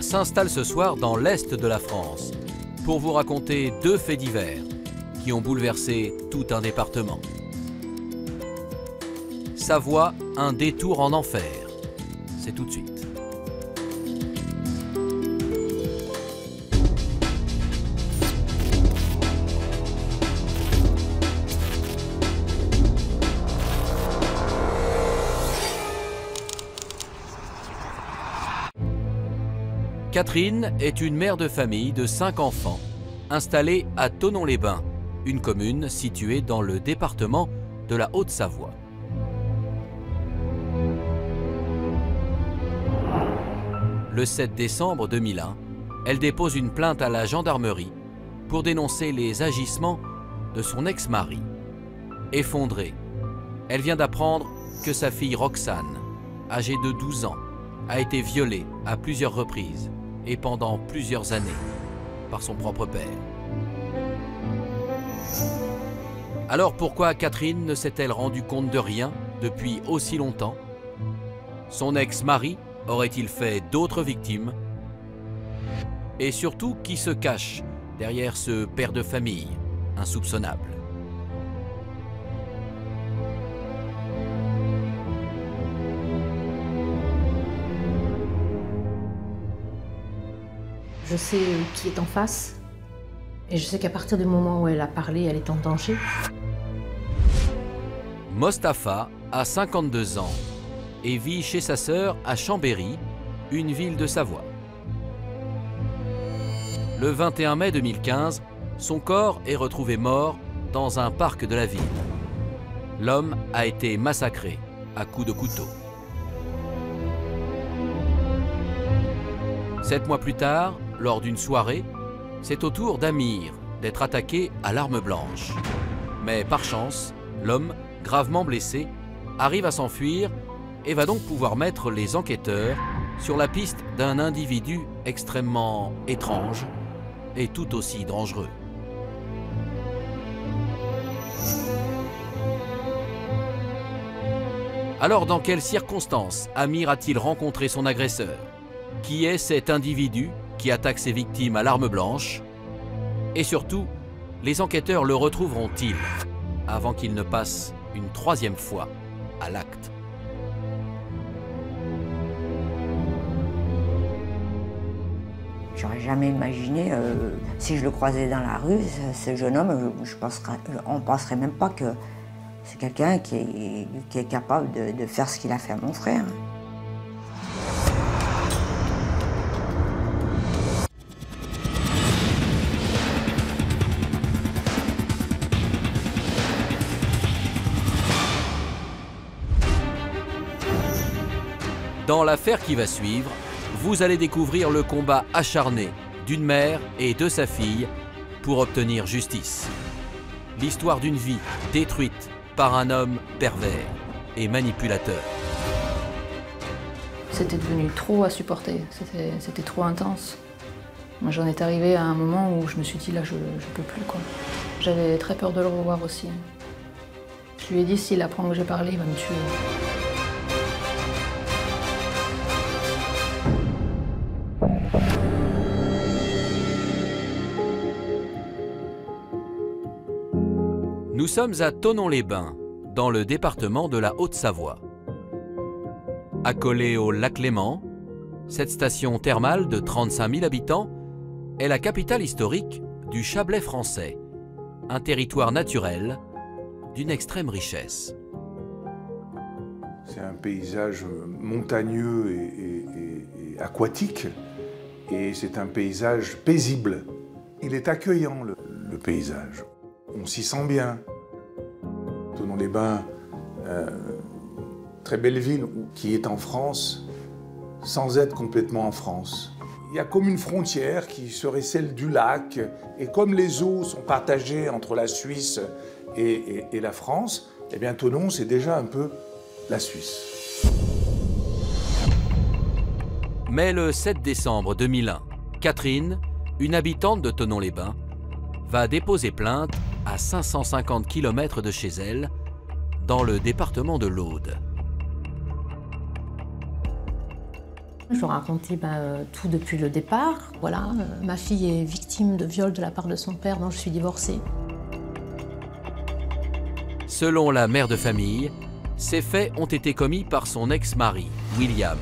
S'installe ce soir dans l'Est de la France pour vous raconter deux faits divers qui ont bouleversé tout un département. Savoie, un détour en enfer. C'est tout de suite. Catherine est une mère de famille de cinq enfants, installée à Tonon-les-Bains, une commune située dans le département de la Haute-Savoie. Le 7 décembre 2001, elle dépose une plainte à la gendarmerie pour dénoncer les agissements de son ex-mari. Effondrée, elle vient d'apprendre que sa fille Roxane, âgée de 12 ans, a été violée à plusieurs reprises et pendant plusieurs années par son propre père. Alors pourquoi Catherine ne s'est-elle rendue compte de rien depuis aussi longtemps? Son ex-mari aurait-il fait d'autres victimes? Et surtout, qui se cache derrière ce père de famille insoupçonnable? Je sais qui est en face. Et je sais qu'à partir du moment où elle a parlé, elle est en danger. Mostafa a 52 ans et vit chez sa sœur à Chambéry, une ville de Savoie. Le 21 mai 2015, son corps est retrouvé mort dans un parc de la ville. L'homme a été massacré à coups de couteau. Sept mois plus tard, lors d'une soirée, c'est au tour d'Amir d'être attaqué à l'arme blanche. Mais par chance, l'homme, gravement blessé, arrive à s'enfuir et va donc pouvoir mettre les enquêteurs sur la piste d'un individu extrêmement étrange et tout aussi dangereux. Alors dans quelles circonstances Amir a-t-il rencontré son agresseur? Qui est cet individu? Qui attaque ses victimes à l'arme blanche Et surtout, les enquêteurs le retrouveront-ils avant qu'il ne passe une troisième fois à l'acte? J'aurais jamais imaginé, euh, si je le croisais dans la rue, ce, jeune homme, je penserais, on ne penserait même pas que c'est quelqu'un qui est, capable de faire ce qu'il a fait à mon frère. Dans l'affaire qui va suivre, vous allez découvrir le combat acharné d'une mère et de sa fille pour obtenir justice. L'histoire d'une vie détruite par un homme pervers et manipulateur. C'était devenu trop à supporter, c'était trop intense. Moi j'en étais arrivé à un moment où je me suis dit là je, je peux plus. J'avais très peur de le revoir aussi. Je lui ai dit s'il apprend que j'ai parlé, il va me tuer. Nous sommes à Tonon-les-Bains, dans le département de la Haute-Savoie. Accolée au lac Léman, cette station thermale de 35 000 habitants est la capitale historique du Chablais français, un territoire naturel d'une extrême richesse. C'est un paysage montagneux et, aquatique, et c'est un paysage paisible. Il est accueillant, le paysage. On s'y sent bien. Tonon-les-Bains, euh, très belle ville qui est en France, sans être complètement en France. Il y a comme une frontière qui serait celle du lac, et comme les eaux sont partagées entre la Suisse et, la France, eh bien c'est déjà un peu la Suisse. Mais le 7 décembre 2001, Catherine, une habitante de Tonon-les-Bains, va déposer plainte à 550 km de chez elle, dans le département de l'Aude. Je leur ai raconté ben, euh, tout depuis le départ. Voilà, euh, ma fille est victime de viol de la part de son père, dont je suis divorcée. Selon la mère de famille, ces faits ont été commis par son ex-mari, William,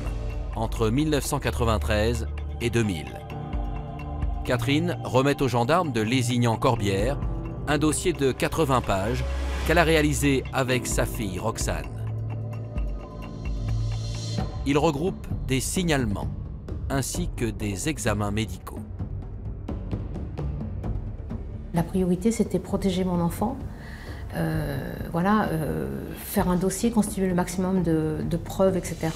entre 1993 et 2000. Catherine remet aux gendarmes de Lézignan-Corbière un dossier de 80 pages qu'elle a réalisé avec sa fille Roxane. Il regroupe des signalements ainsi que des examens médicaux. La priorité, c'était protéger mon enfant. Euh, voilà, euh, faire un dossier, constituer le maximum de, de preuves, etc.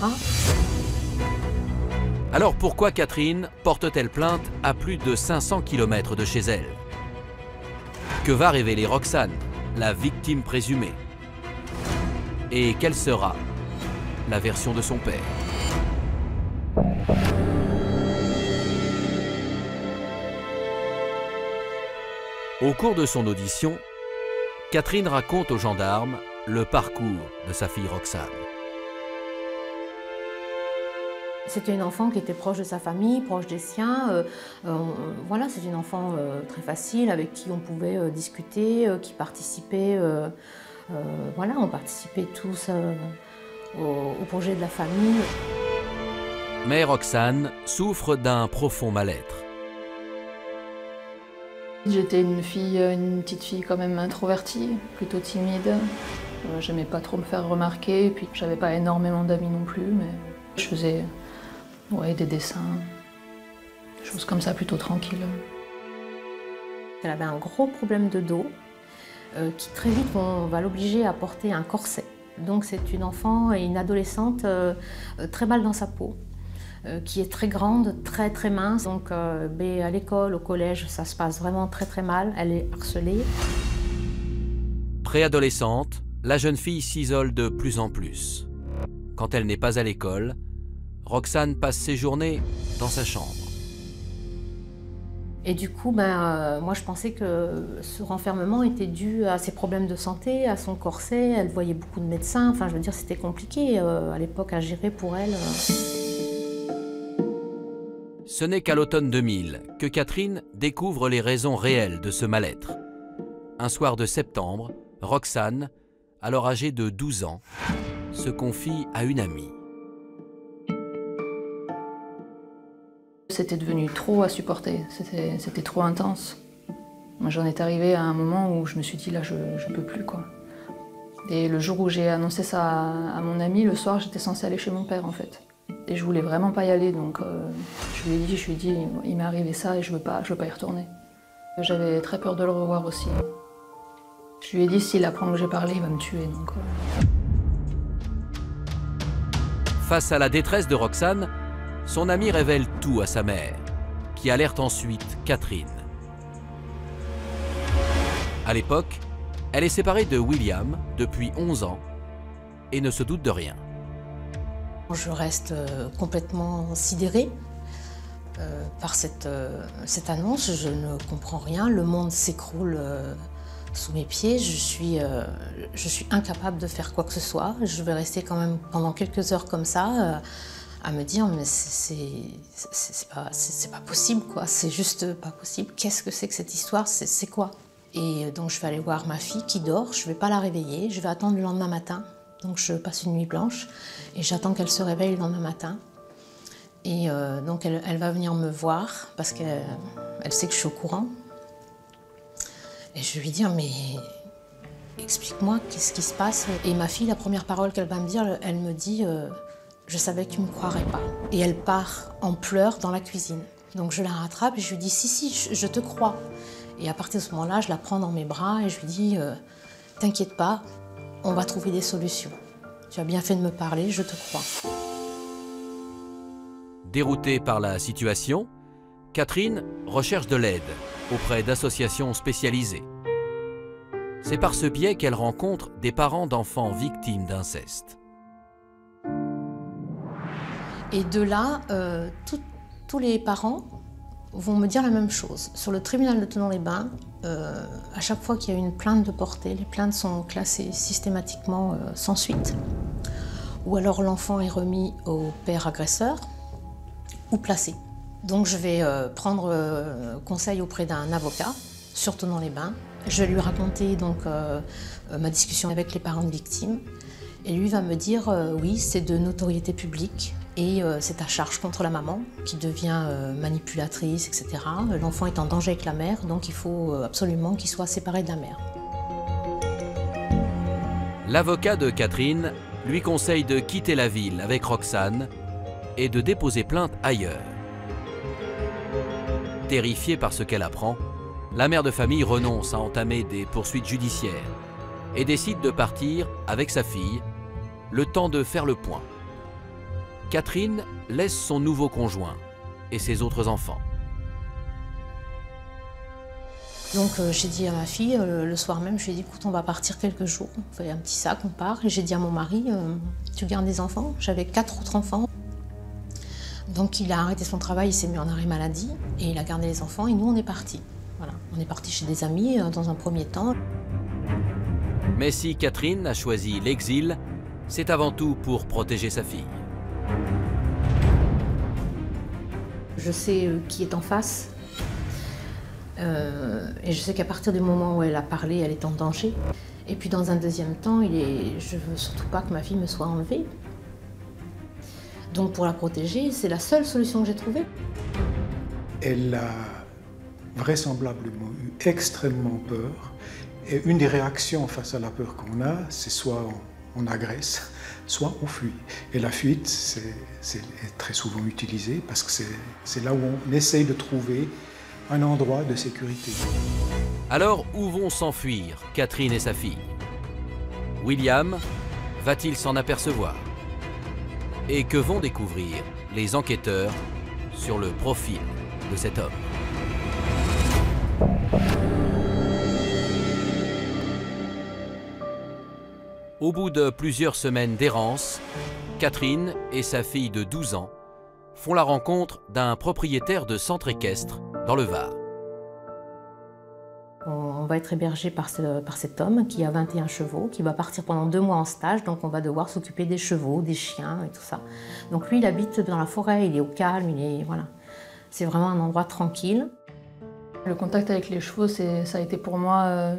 Alors pourquoi Catherine porte-t-elle plainte à plus de 500 km de chez elle? Que va révéler Roxane, la victime présumée? Et quelle sera la version de son père? Au cours de son audition, Catherine raconte aux gendarmes le parcours de sa fille Roxane. C'était une enfant qui était proche de sa famille, proche des siens. Euh, euh, voilà, c'est une enfant euh, très facile avec qui on pouvait euh, discuter, euh, qui participait. euh, euh, voilà, on participait tous euh, au, au projet de la famille. Mais Roxane souffre d'un profond mal-être. J'étais une fille, une petite fille quand même introvertie, plutôt timide. Euh, J'aimais pas trop me faire remarquer, et puis j'avais pas énormément d'amis non plus, mais je faisais ouais, des dessins, des choses comme ça plutôt tranquilles. Elle avait un gros problème de dos euh, qui très vite on va l'obliger à porter un corset. Donc c'est une enfant et une adolescente euh, très mal dans sa peau, euh, qui est très grande, très très mince. Donc euh, ben, à l'école, au collège, ça se passe vraiment très très mal. Elle est harcelée. Préadolescente, la jeune fille s'isole de plus en plus. Quand elle n'est pas à l'école, Roxane passe ses journées dans sa chambre. Et du coup, ben, euh, moi je pensais que ce renfermement était dû à ses problèmes de santé, à son corset. Elle voyait beaucoup de médecins. Enfin, je veux dire, c'était compliqué euh, à l'époque à gérer pour elle. euh. Ce n'est qu'à l'automne 2000 que Catherine découvre les raisons réelles de ce mal-être. Un soir de septembre, Roxane, alors âgée de 12 ans, se confie à une amie. C'était devenu trop à supporter, c'était trop intense. J'en étais arrivée à un moment où je me suis dit là, je, je peux plus quoi. Et le jour où j'ai annoncé ça à, à mon ami, le soir, j'étais censée aller chez mon père en fait. Et je voulais vraiment pas y aller, donc euh, je lui ai dit, je lui ai dit, il m'est arrivé ça et je veux pas, je veux pas y retourner. J'avais très peur de le revoir aussi. Je lui ai dit, s'il apprend que j'ai parlé, il va me tuer, donc. euh, Face à la détresse de Roxane, son ami révèle tout à sa mère, qui alerte ensuite Catherine. À l'époque, elle est séparée de William depuis 11 ans et ne se doute de rien. Je reste euh, complètement sidérée euh, par cette, euh, cette annonce. Je ne comprends rien. Le monde s'écroule sous mes pieds. Je suis, je suis incapable de faire quoi que ce soit. Je vais rester quand même pendant quelques heures comme ça à me dire mais c'est pas, pas possible quoi. C'est juste pas possible. Qu'est-ce que c'est que cette histoire? C'est quoi? Et euh, donc je vais aller voir ma fille qui dort. Je vais pas la réveiller. Je vais attendre le lendemain matin. Donc je passe une nuit blanche et j'attends qu'elle se réveille le lendemain matin. Et euh, donc elle, elle va venir me voir parce qu'elle elle sait que je suis au courant. Et je vais lui dire mais explique-moi qu'est-ce qui se passe. Et ma fille, la première parole qu'elle va me dire, elle me dit euh, je savais que tu me croirais pas. Et elle part en pleurs dans la cuisine. Donc je la rattrape et je lui dis si si je, je te crois. Et à partir de ce moment-là, je la prends dans mes bras et je lui dis euh, t'inquiète pas, on va trouver des solutions. Tu as bien fait de me parler, je te crois. Déroutée par la situation, Catherine recherche de l'aide auprès d'associations spécialisées. C'est par ce biais qu'elle rencontre des parents d'enfants victimes d'inceste. Et de là, euh, tous les parents vont me dire la même chose. Sur le tribunal de Tonon-les-Bains, euh, à chaque fois qu'il y a une plainte de portée, les plaintes sont classées systématiquement euh, sans suite. Ou alors l'enfant est remis au père agresseur. où placer. Donc je vais prendre conseil auprès d'un avocat, surtout dans les bains. Je vais lui raconter donc ma discussion avec les parents de victimes. Et lui va me dire oui, c'est de notoriété publique, et euh, c'est à charge contre la maman qui devient euh, manipulatrice, etc. L'enfant est en danger avec la mère, donc il faut euh, absolument qu'il soit séparé de la mère. L'avocat de Catherine lui conseille de quitter la ville avec Roxane et de déposer plainte ailleurs. Terrifiée par ce qu'elle apprend, la mère de famille renonce à entamer des poursuites judiciaires et décide de partir avec sa fille, le temps de faire le point. Catherine laisse son nouveau conjoint et ses autres enfants. Donc euh, j'ai dit à ma fille, euh, le soir même, je lui ai dit, écoute, on va partir quelques jours. On fait un petit sac, on part. Et j'ai dit à mon mari, euh, tu gardes des enfants? J'avais quatre autres enfants. Donc il a arrêté son travail, il s'est mis en arrêt maladie et il a gardé les enfants et nous on est partis. Voilà, on est partis chez des amis dans un premier temps. Mais si Catherine a choisi l'exil, c'est avant tout pour protéger sa fille. Je sais euh, qui est en face. Euh, et je sais qu'à partir du moment où elle a parlé, elle est en danger. Et puis dans un deuxième temps, je veux surtout pas que ma fille me soit enlevée. Donc pour la protéger, c'est la seule solution que j'ai trouvée. Elle a vraisemblablement eu extrêmement peur. Et une des réactions face à la peur qu'on a, c'est soit on agresse, soit on fuit. Et la fuite, c'est très souvent utilisé parce que c'est là où on essaye de trouver un endroit de sécurité. Alors, où vont s'enfuir Catherine et sa fille? William va-t-il s'en apercevoir? Et que vont découvrir les enquêteurs sur le profil de cet homme? Au bout de plusieurs semaines d'errance, Catherine et sa fille de 12 ans font la rencontre d'un propriétaire de centre équestre dans le Var. On va être hébergé par, par, cet homme qui a 21 chevaux, qui va partir pendant deux mois en stage, donc on va devoir s'occuper des chevaux, des chiens et tout ça. Donc lui, il habite dans la forêt, il est au calme, il est voilà. C'est vraiment un endroit tranquille. Le contact avec les chevaux, ça a été pour moi euh,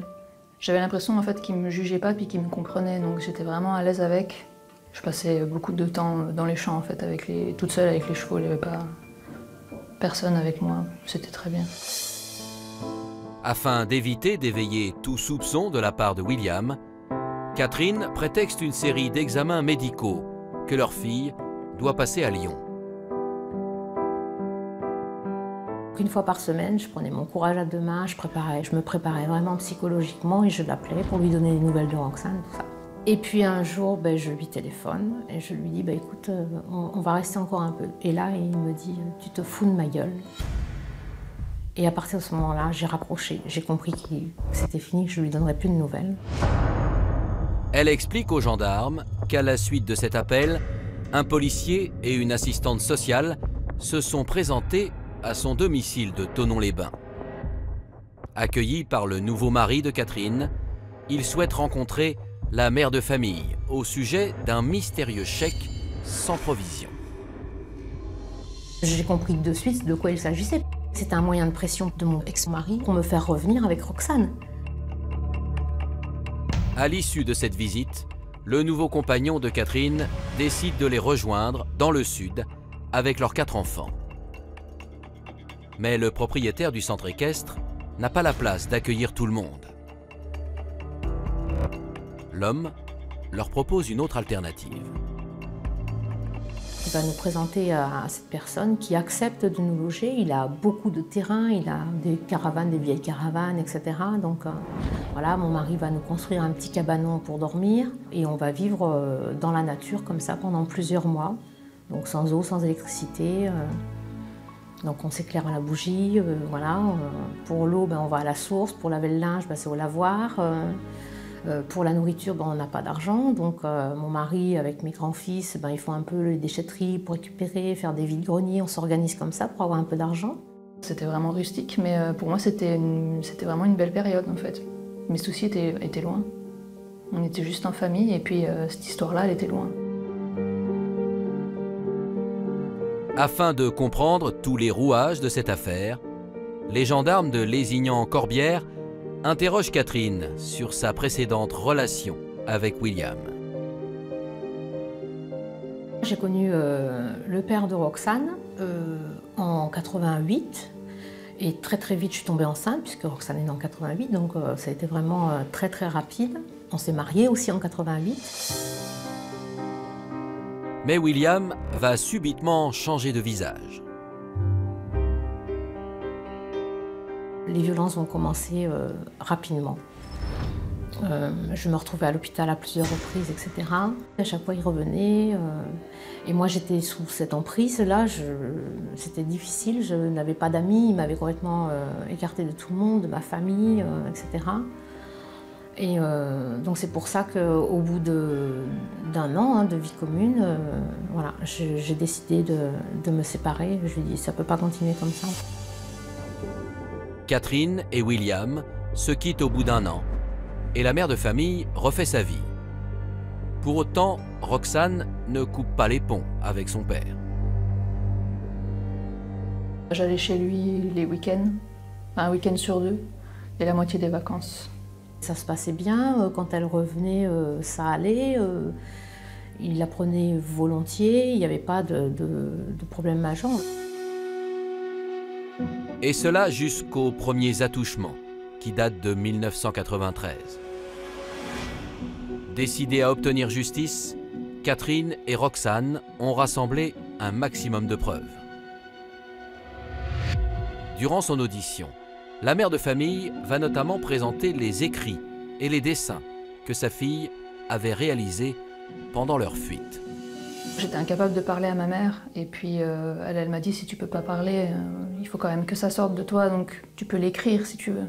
j'avais l'impression en fait qu'il me jugeait pas puis qu'il me comprenait, donc j'étais vraiment à l'aise avec. Je passais beaucoup de temps dans les champs en fait, avec les, toute seule avec les chevaux, il n'y avait pas personne avec moi, c'était très bien. Afin d'éviter d'éveiller tout soupçon de la part de William, Catherine prétexte une série d'examens médicaux que leur fille doit passer à Lyon. Une fois par semaine, je prenais mon courage à deux mains, je, préparais, je me préparais vraiment psychologiquement et je l'appelais pour lui donner des nouvelles de Roxane. Et puis un jour, ben, je lui téléphone et je lui dis ben, écoute, euh, on, va rester encore un peu. Et là, il me dit tu te fous de ma gueule. Et à partir de ce moment-là, j'ai raccroché. J'ai compris que c'était fini, que je lui donnerais plus de nouvelles. Elle explique aux gendarmes qu'à la suite de cet appel, un policier et une assistante sociale se sont présentés à son domicile de Tonon-les-Bains. Accueilli par le nouveau mari de Catherine, il souhaite rencontrer la mère de famille au sujet d'un mystérieux chèque sans provision. J'ai compris de suite de quoi il s'agissait. C'était un moyen de pression de mon ex-mari pour me faire revenir avec Roxane. À l'issue de cette visite, le nouveau compagnon de Catherine décide de les rejoindre dans le sud avec leurs quatre enfants. Mais le propriétaire du centre équestre n'a pas la place d'accueillir tout le monde. L'homme leur propose une autre alternative. Il va nous présenter à cette personne qui accepte de nous loger. Il a beaucoup de terrain, il a des caravanes, des vieilles caravanes, etc. Donc euh, voilà, mon mari va nous construire un petit cabanon pour dormir et on va vivre euh, dans la nature comme ça pendant plusieurs mois. Donc sans eau, sans électricité. Euh, donc on s'éclaire à la bougie, euh, voilà. Euh, pour l'eau, ben, on va à la source. Pour laver le linge, ben, c'est au lavoir. Euh, pour la nourriture, ben, on n'a pas d'argent. Donc mon mari, avec mes grands-fils, ben, ils font un peu les déchetteries pour récupérer, faire des vides-greniers. On s'organise comme ça pour avoir un peu d'argent. C'était vraiment rustique, mais pour moi, c'était vraiment une belle période en fait. Mes soucis étaient, étaient loin. On était juste en famille et puis cette histoire-là, elle était loin. Afin de comprendre tous les rouages de cette affaire, les gendarmes de Lézignan-Corbière interrogent Catherine sur sa précédente relation avec William. J'ai connu euh, le père de Roxane euh, en 88 et très très vite je suis tombée enceinte puisque Roxane est née en 88 donc euh, ça a été vraiment très très rapide. On s'est mariés aussi en 88. Mais William va subitement changer de visage. Les violences ont commencé rapidement. Euh, je me retrouvais à l'hôpital à plusieurs reprises, etc. À chaque fois, il revenait. Euh, et moi, j'étais sous cette emprise-là. C'était difficile. Je n'avais pas d'amis. Il m'avait complètement euh, écarté de tout le monde, de ma famille, etc. Et donc, c'est pour ça qu'au bout d'un an hein, de vie commune, voilà, j'ai décidé de, de, me séparer. Je lui ai dit, ça ne peut pas continuer comme ça. Catherine et William se quittent au bout d'un an et la mère de famille refait sa vie. Pour autant, Roxane ne coupe pas les ponts avec son père. J'allais chez lui les week-ends, un week-end sur deux, et la moitié des vacances. Ça se passait bien, euh, quand elle revenait, euh, ça allait. Euh, il la prenait volontiers, il n'y avait pas de, problème majeur. Et cela jusqu'aux premiers attouchements qui date de 1993. Décidées à obtenir justice, Catherine et Roxane ont rassemblé un maximum de preuves. Durant son audition, la mère de famille va notamment présenter les écrits et les dessins que sa fille avait réalisés pendant leur fuite. J'étais incapable de parler à ma mère et puis euh, elle, elle m'a dit si tu peux pas parler, euh, il faut quand même que ça sorte de toi donc tu peux l'écrire si tu veux.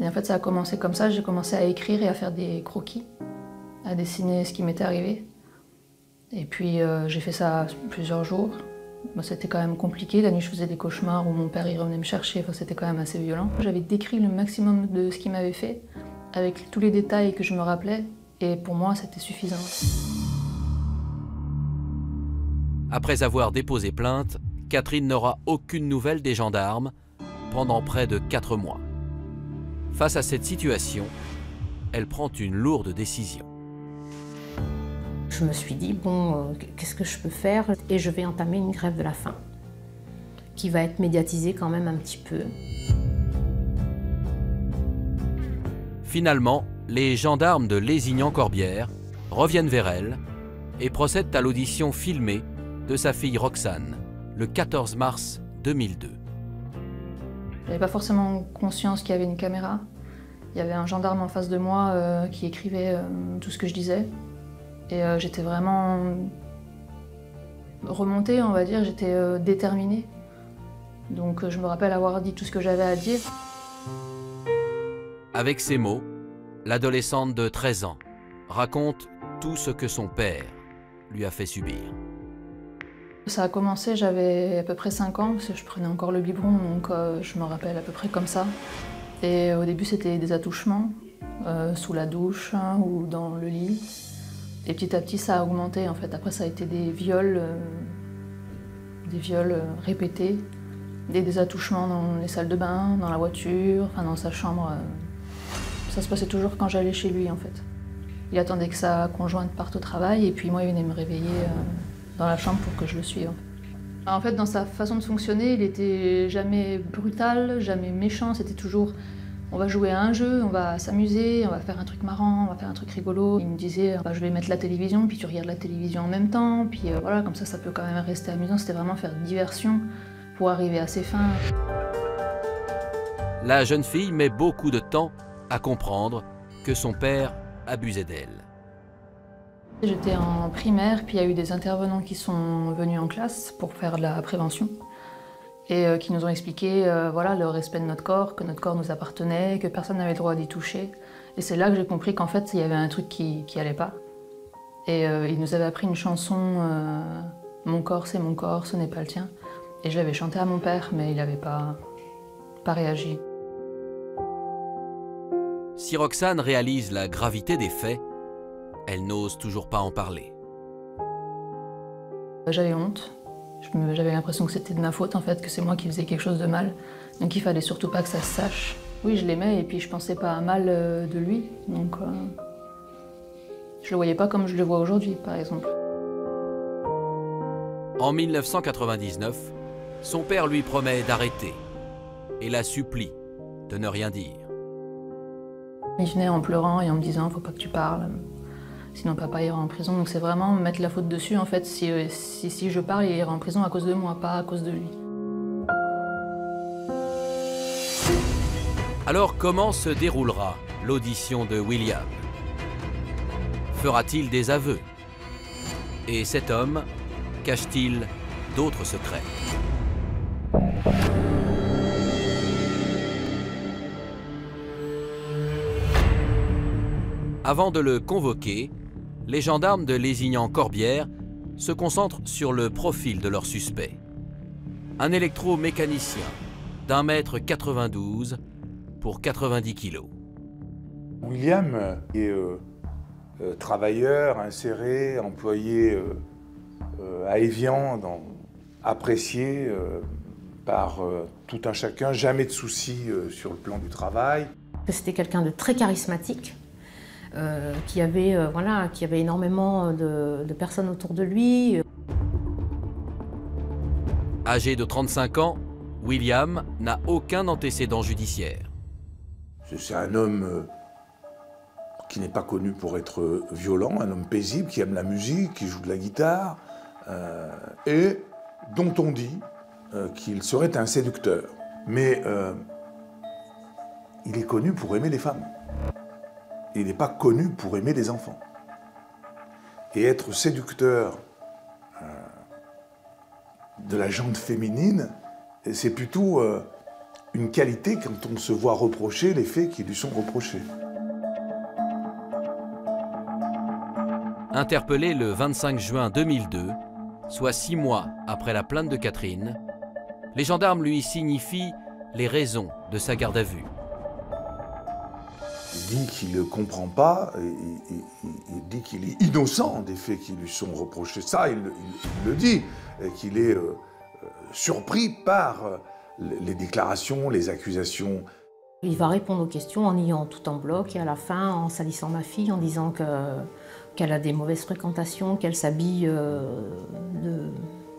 Et en fait, ça a commencé comme ça. J'ai commencé à écrire et à faire des croquis, à dessiner ce qui m'était arrivé. Et puis, euh, j'ai fait ça plusieurs jours. C'était quand même compliqué. La nuit, je faisais des cauchemars où mon père il revenait me chercher. C'était quand même assez violent. J'avais décrit le maximum de ce qu'il m'avait fait, avec tous les détails que je me rappelais. Et pour moi, c'était suffisant. Après avoir déposé plainte, Catherine n'aura aucune nouvelle des gendarmes pendant près de quatre mois. Face à cette situation, elle prend une lourde décision. Je me suis dit, bon, euh, qu'est-ce que je peux faire? Et je vais entamer une grève de la faim, qui va être médiatisée quand même un petit peu. Finalement, les gendarmes de Lézignan-Corbière reviennent vers elle et procèdent à l'audition filmée de sa fille Roxane le 14 mars 2002. J'avais pas forcément conscience qu'il y avait une caméra? Il y avait un gendarme en face de moi euh, qui écrivait euh, tout ce que je disais. Et euh, j'étais vraiment remontée, on va dire, j'étais déterminée. Donc je me rappelle avoir dit tout ce que j'avais à dire. Avec ces mots, l'adolescente de 13 ans raconte tout ce que son père lui a fait subir. Ça a commencé, j'avais à peu près 5 ans, parce que je prenais encore le biberon, donc euh, je me rappelle à peu près comme ça. Et au début, c'était des attouchements, euh, sous la douche hein, ou dans le lit. Et petit à petit, ça a augmenté en fait. Après, ça a été des viols, euh, des viols répétés, des, attouchements dans les salles de bain, dans la voiture, enfin dans sa chambre. Ça se passait toujours quand j'allais chez lui en fait. Il attendait que sa conjointe parte au travail et puis moi, il venait me réveiller dans la chambre pour que je le suive. En fait, dans sa façon de fonctionner, il était jamais brutal, jamais méchant. C'était toujours on va jouer à un jeu, on va s'amuser, on va faire un truc marrant, on va faire un truc rigolo. Il me disait bah, je vais mettre la télévision, puis tu regardes la télévision en même temps, puis euh, voilà, comme ça, ça peut quand même rester amusant. C'était vraiment faire diversion pour arriver à ses fins. La jeune fille met beaucoup de temps à comprendre que son père abusait d'elle. J'étais en primaire, puis il y a eu des intervenants qui sont venus en classe pour faire de la prévention et euh, qui nous ont expliqué euh, voilà, le respect de notre corps, que notre corps nous appartenait, que personne n'avait le droit d'y toucher. Et c'est là que j'ai compris qu'en fait, il y avait un truc qui, qui allait pas. Et euh, ils nous avaient appris une chanson Mon corps, c'est mon corps, ce n'est pas le tien. Et je l'avais chanté à mon père, mais il n'avait pas, pas réagi. Si Roxane réalise la gravité des faits, elle n'ose toujours pas en parler. J'avais honte. J'avais l'impression que c'était de ma faute en fait, que c'est moi qui faisais quelque chose de mal. Donc il fallait surtout pas que ça se sache. Oui, je l'aimais et puis je pensais pas à mal euh, de lui. Donc euh, je le voyais pas comme je le vois aujourd'hui, par exemple. En 1999, son père lui promet d'arrêter et la supplie de ne rien dire. Il venait en pleurant et en me disant faut pas que tu parles, sinon papa ira en prison. Donc c'est vraiment mettre la faute dessus en fait. Si, si, si je parle, il ira en prison à cause de moi, pas à cause de lui. Alors comment se déroulera l'audition de William? Fera-t-il des aveux? Et cet homme cache-t-il d'autres secrets? Avant de le convoquer, les gendarmes de Lézignan-Corbière se concentrent sur le profil de leur suspect. Un électromécanicien d'un mètre 92 pour 90 kilos. William est euh, euh, travailleur, inséré, employé euh, euh, à Évian, dans- apprécié euh, par euh, tout un chacun, jamais de soucis euh, sur le plan du travail. que C'était quelqu'un de très charismatique, euh, qui, avait, euh, voilà, qui avait énormément de, de personnes autour de lui. Âgé de 35 ans, William n'a aucun antécédent judiciaire. C'est- un homme euh, qui n'est pas connu pour être violent, un homme paisible, qui aime la musique, qui joue de la guitare, euh, et dont on dit euh, qu'il serait un séducteur. Mais euh, il est connu pour aimer les femmes. Il n'est pas connu pour aimer les enfants. Et être séducteur euh, de la jante féminine, c'est plutôt euh, une qualité quand on se voit reprocher les faits qui lui sont reprochés. Interpellé le 25 juin 2002, soit six mois après la plainte de Catherine, les gendarmes lui signifient les raisons de sa garde à vue. Il dit qu'il ne comprend pas, et, et- et- il dit qu'il est innocent des faits qui lui sont reprochés. Ça, il, le- il- il le dit, qu'il est euh, euh, surpris par euh, les déclarations, les accusations. Il va répondre aux questions en niant tout en bloc et à la fin en salissant ma fille, en disant que- qu'elle a des mauvaises fréquentations, qu'elle s'habille euh,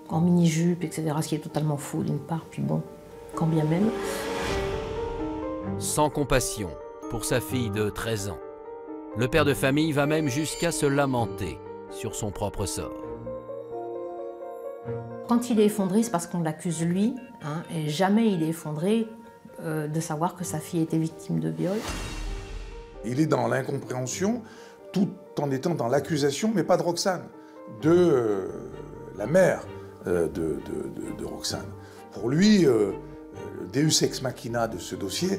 en mini-jupe, etc. Ce qui est totalement faux d'une part, puis bon, quand bien même. Sans compassion pour sa fille de 13 ans, le père de famille va même jusqu'à se lamenter sur son propre sort. Quand il est effondré, c'est parce qu'on l'accuse lui, hein, et jamais il est effondré euh, de savoir que sa fille était victime de viol. Il est dans l'incompréhension tout en étant dans l'accusation, mais pas de Roxane, de euh, la mère euh, de, de- de- de Roxane. Pour lui, euh, le deus ex machina de ce dossier, euh,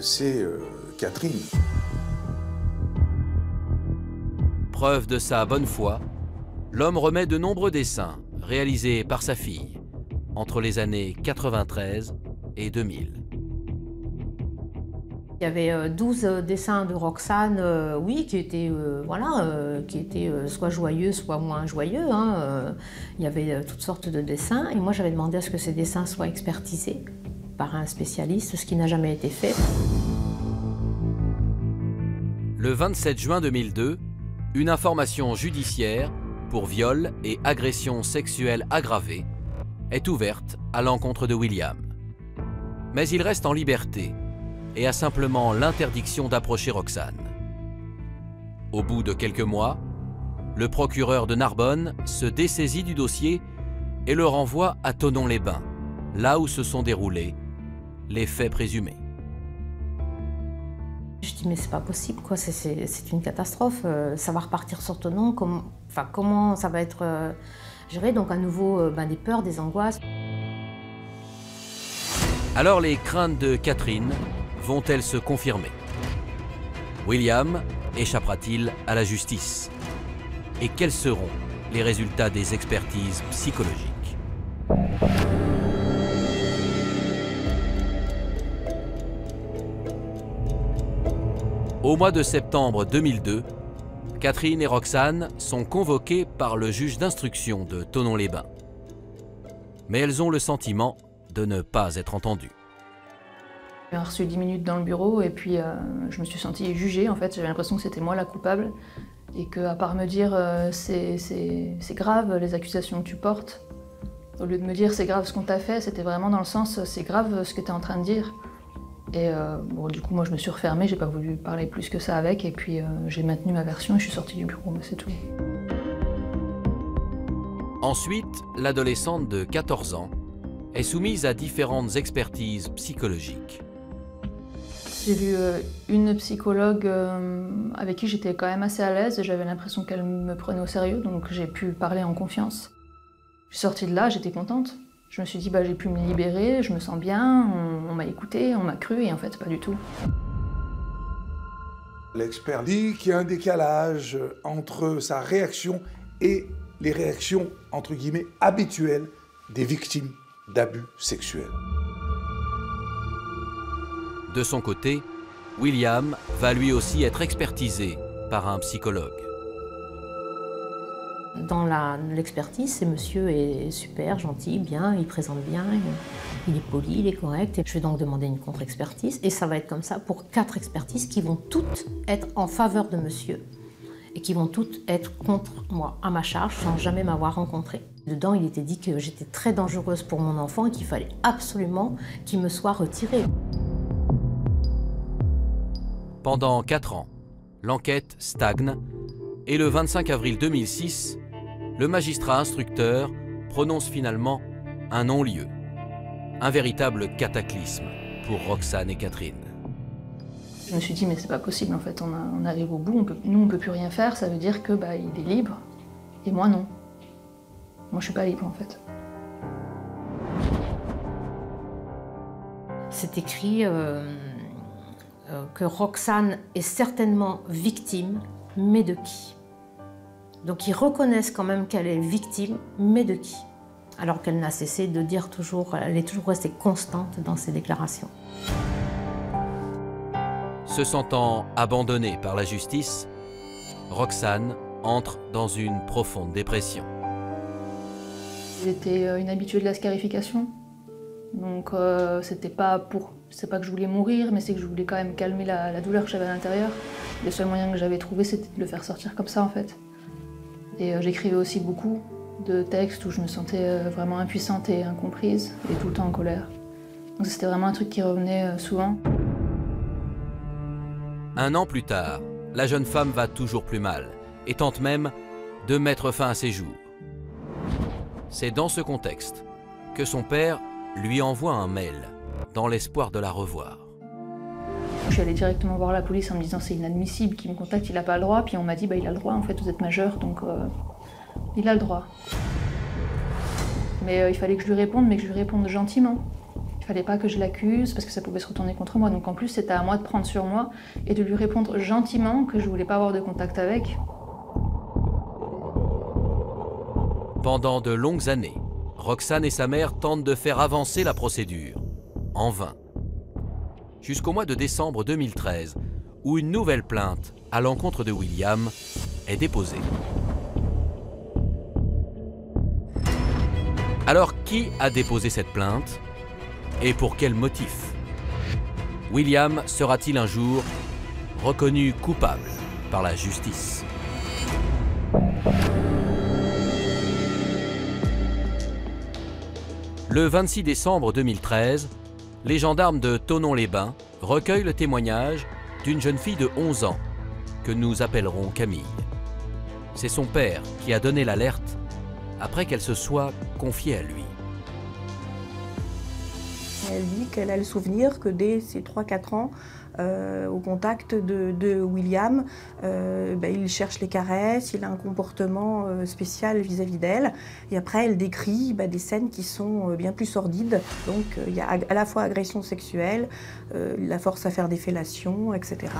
c'est euh, Catherine. Preuve de sa bonne foi, l'homme remet de nombreux dessins réalisés par sa fille entre les années 93 et 2000. Il y avait euh, 12 euh, dessins de Roxane, euh, oui, qui étaient, euh, voilà, euh, qui étaient euh, soit joyeux, soit moins joyeux. hein, euh, il y avait euh, toutes sortes de dessins. Et moi, j'avais demandé à ce que ces dessins soient expertisés par un spécialiste, ce qui n'a jamais été fait. Le 27 juin 2002, une information judiciaire pour viol et agression sexuelle aggravée est ouverte à l'encontre de William. Mais il reste en liberté et a simplement l'interdiction d'approcher Roxane. Au bout de quelques mois, le procureur de Narbonne se dessaisit du dossier et le renvoie à Tonon-les-Bains, là où se sont déroulés les faits présumés. Je dis mais c'est pas possible quoi, c'est- une catastrophe. euh, ça va repartir sur ton nom, comment, enfin comment ça va être euh, géré Donc à nouveau euh, ben, des peurs, des angoisses. Alors les craintes de Catherine vont-elles se confirmer? William échappera-t-il à la justice? Et quels seront les résultats des expertises psychologiques? Au mois de septembre 2002, Catherine et Roxane sont convoquées par le juge d'instruction de Tonon-les-Bains. mais elles ont le sentiment de ne pas être entendues. J'ai reçu 10 minutes dans le bureau et puis euh, je me suis sentie jugée. En fait, j'avais l'impression que c'était moi la coupable et qu'à part me dire euh, c'est grave les accusations que tu portes, au lieu de me dire c'est grave ce qu'on t'a fait, c'était vraiment dans le sens c'est grave ce que tu es en train de dire. Et euh, bon, du coup, moi je me suis refermée, j'ai pas voulu parler plus que ça avec et puis j'ai maintenu ma version et je suis sortie du bureau, mais c'est tout. Ensuite, l'adolescente de 14 ans est soumise à différentes expertises psychologiques. J'ai vu euh, une psychologue euh, avec qui j'étais quand même assez à l'aise et j'avais l'impression qu'elle me prenait au sérieux, donc j'ai pu parler en confiance. Je suis sortie de là, j'étais contente. Je me suis dit, bah, j'ai pu me libérer, je me sens bien, on, on m'a écouté, on m'a cru, et en fait, pas du tout. L'expert dit qu'il y a un décalage entre sa réaction et les réactions, entre guillemets, habituelles des victimes d'abus sexuels. De son côté, William va lui aussi être expertisé par un psychologue. Dans l'expertise, ce monsieur est super, gentil, bien, il présente bien, il, est poli, il est correct. je vais donc demander une contre-expertise. Et ça va être comme ça pour quatre expertises qui vont toutes être en faveur de monsieur et qui vont toutes être contre moi, à ma charge, sans jamais m'avoir rencontré. Dedans, il était dit que j'étais très dangereuse pour mon enfant et qu'il fallait absolument qu'il me soit retiré. Pendant quatre ans, l'enquête stagne et le 25 avril 2006, le magistrat instructeur prononce finalement un non-lieu. Un véritable cataclysme pour Roxane et Catherine. Je me suis dit, mais c'est pas possible en fait, on, arrive au bout, nous on peut plus rien faire, ça veut dire que bah, il est libre, et moi non. Moi je suis pas libre en fait. C'est écrit euh, euh, que Roxane est certainement victime, mais de qui? Donc ils reconnaissent quand même qu'elle est victime, mais de qui? Alors qu'elle n'a cessé de dire toujours, elle est toujours restée constante dans ses déclarations. Se sentant abandonnée par la justice, Roxane entre dans une profonde dépression. J'étais euh, une habituée de la scarification, donc euh, c'était pas pour, c'est pas que je voulais mourir, mais c'est que je voulais quand même calmer la, douleur que j'avais à l'intérieur. Le seul moyen que j'avais trouvé, c'était de le faire sortir comme ça en fait. Et euh, j'écrivais aussi beaucoup de textes où je me sentais vraiment impuissante et incomprise et tout le temps en colère. Donc c'était vraiment un truc qui revenait souvent. Un an plus tard, la jeune femme va toujours plus mal et tente même de mettre fin à ses jours. C'est dans ce contexte que son père lui envoie un mail dans l'espoir de la revoir. Je suis allée directement voir la police en me disant c'est inadmissible qu'il me contacte, il n'a pas le droit. Puis on m'a dit bah il a le droit en fait, vous êtes majeur donc euh, il a le droit. Mais euh, il fallait que je lui réponde, mais que je lui réponde gentiment. Il fallait pas que je l'accuse parce que ça pouvait se retourner contre moi. Donc en plus, c'était à moi de prendre sur moi et de lui répondre gentiment que je voulais pas avoir de contact avec. Pendant de longues années, Roxane et sa mère tentent de faire avancer la procédure. En vain. Jusqu'au mois de décembre 2013, où une nouvelle plainte à l'encontre de William est déposée. Alors qui a déposé cette plainte et pour quel motif? William sera-t-il un jour reconnu coupable par la justice? Le 26 décembre 2013, les gendarmes de Tonon-les-Bains recueillent le témoignage d'une jeune fille de 11 ans que nous appellerons Camille. C'est son père qui a donné l'alerte après qu'elle se soit confiée à lui. Elle dit qu'elle a le souvenir que dès ses 3-4 ans, euh, au contact de, William, euh, ben, il cherche les caresses, il a un comportement euh, spécial vis-à-vis d'elle. Et après, elle décrit ben, des scènes qui sont bien plus sordides. Donc, il y a à la fois agression sexuelle, la force à faire des fellations, etc.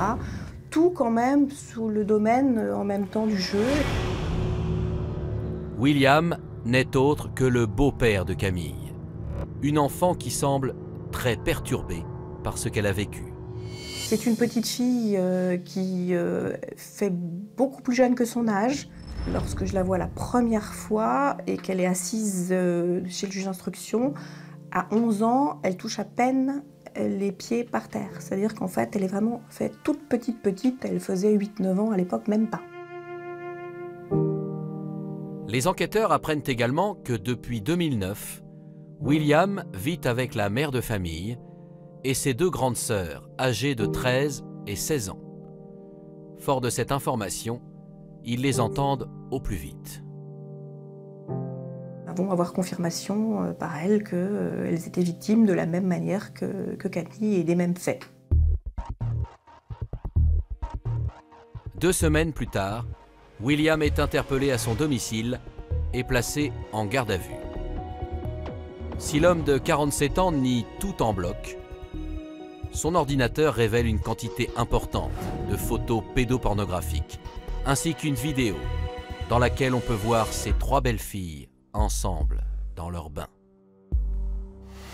Tout quand même sous le domaine en même temps du jeu. William n'est autre que le beau-père de Camille une enfant qui semble très perturbée par ce qu'elle a vécu. C'est une petite fille euh, qui euh, fait beaucoup plus jeune que son âge. Lorsque je la vois la première fois et qu'elle est assise euh, chez le juge d'instruction, à 11 ans, elle touche à peine les pieds par terre. C'est-à-dire qu'en fait, elle est vraiment toute petite, petite. Elle faisait 8-9 ans à l'époque, même pas. Les enquêteurs apprennent également que depuis 2009, William vit avec la mère de famille et ses deux grandes sœurs, âgées de 13 et 16 ans. Fort de cette information, ils les entendent au plus vite. Nous avons avoir confirmation euh, par elles qu'elles euh, étaient victimes de la même manière que, que Camille et des mêmes faits. Deux semaines plus tard, William est interpellé à son domicile et placé en garde à vue. Si l'homme de 47 ans nie tout en bloc, son ordinateur révèle une quantité importante de photos pédopornographiques, ainsi qu'une vidéo dans laquelle on peut voir ces trois belles filles ensemble dans leur bain.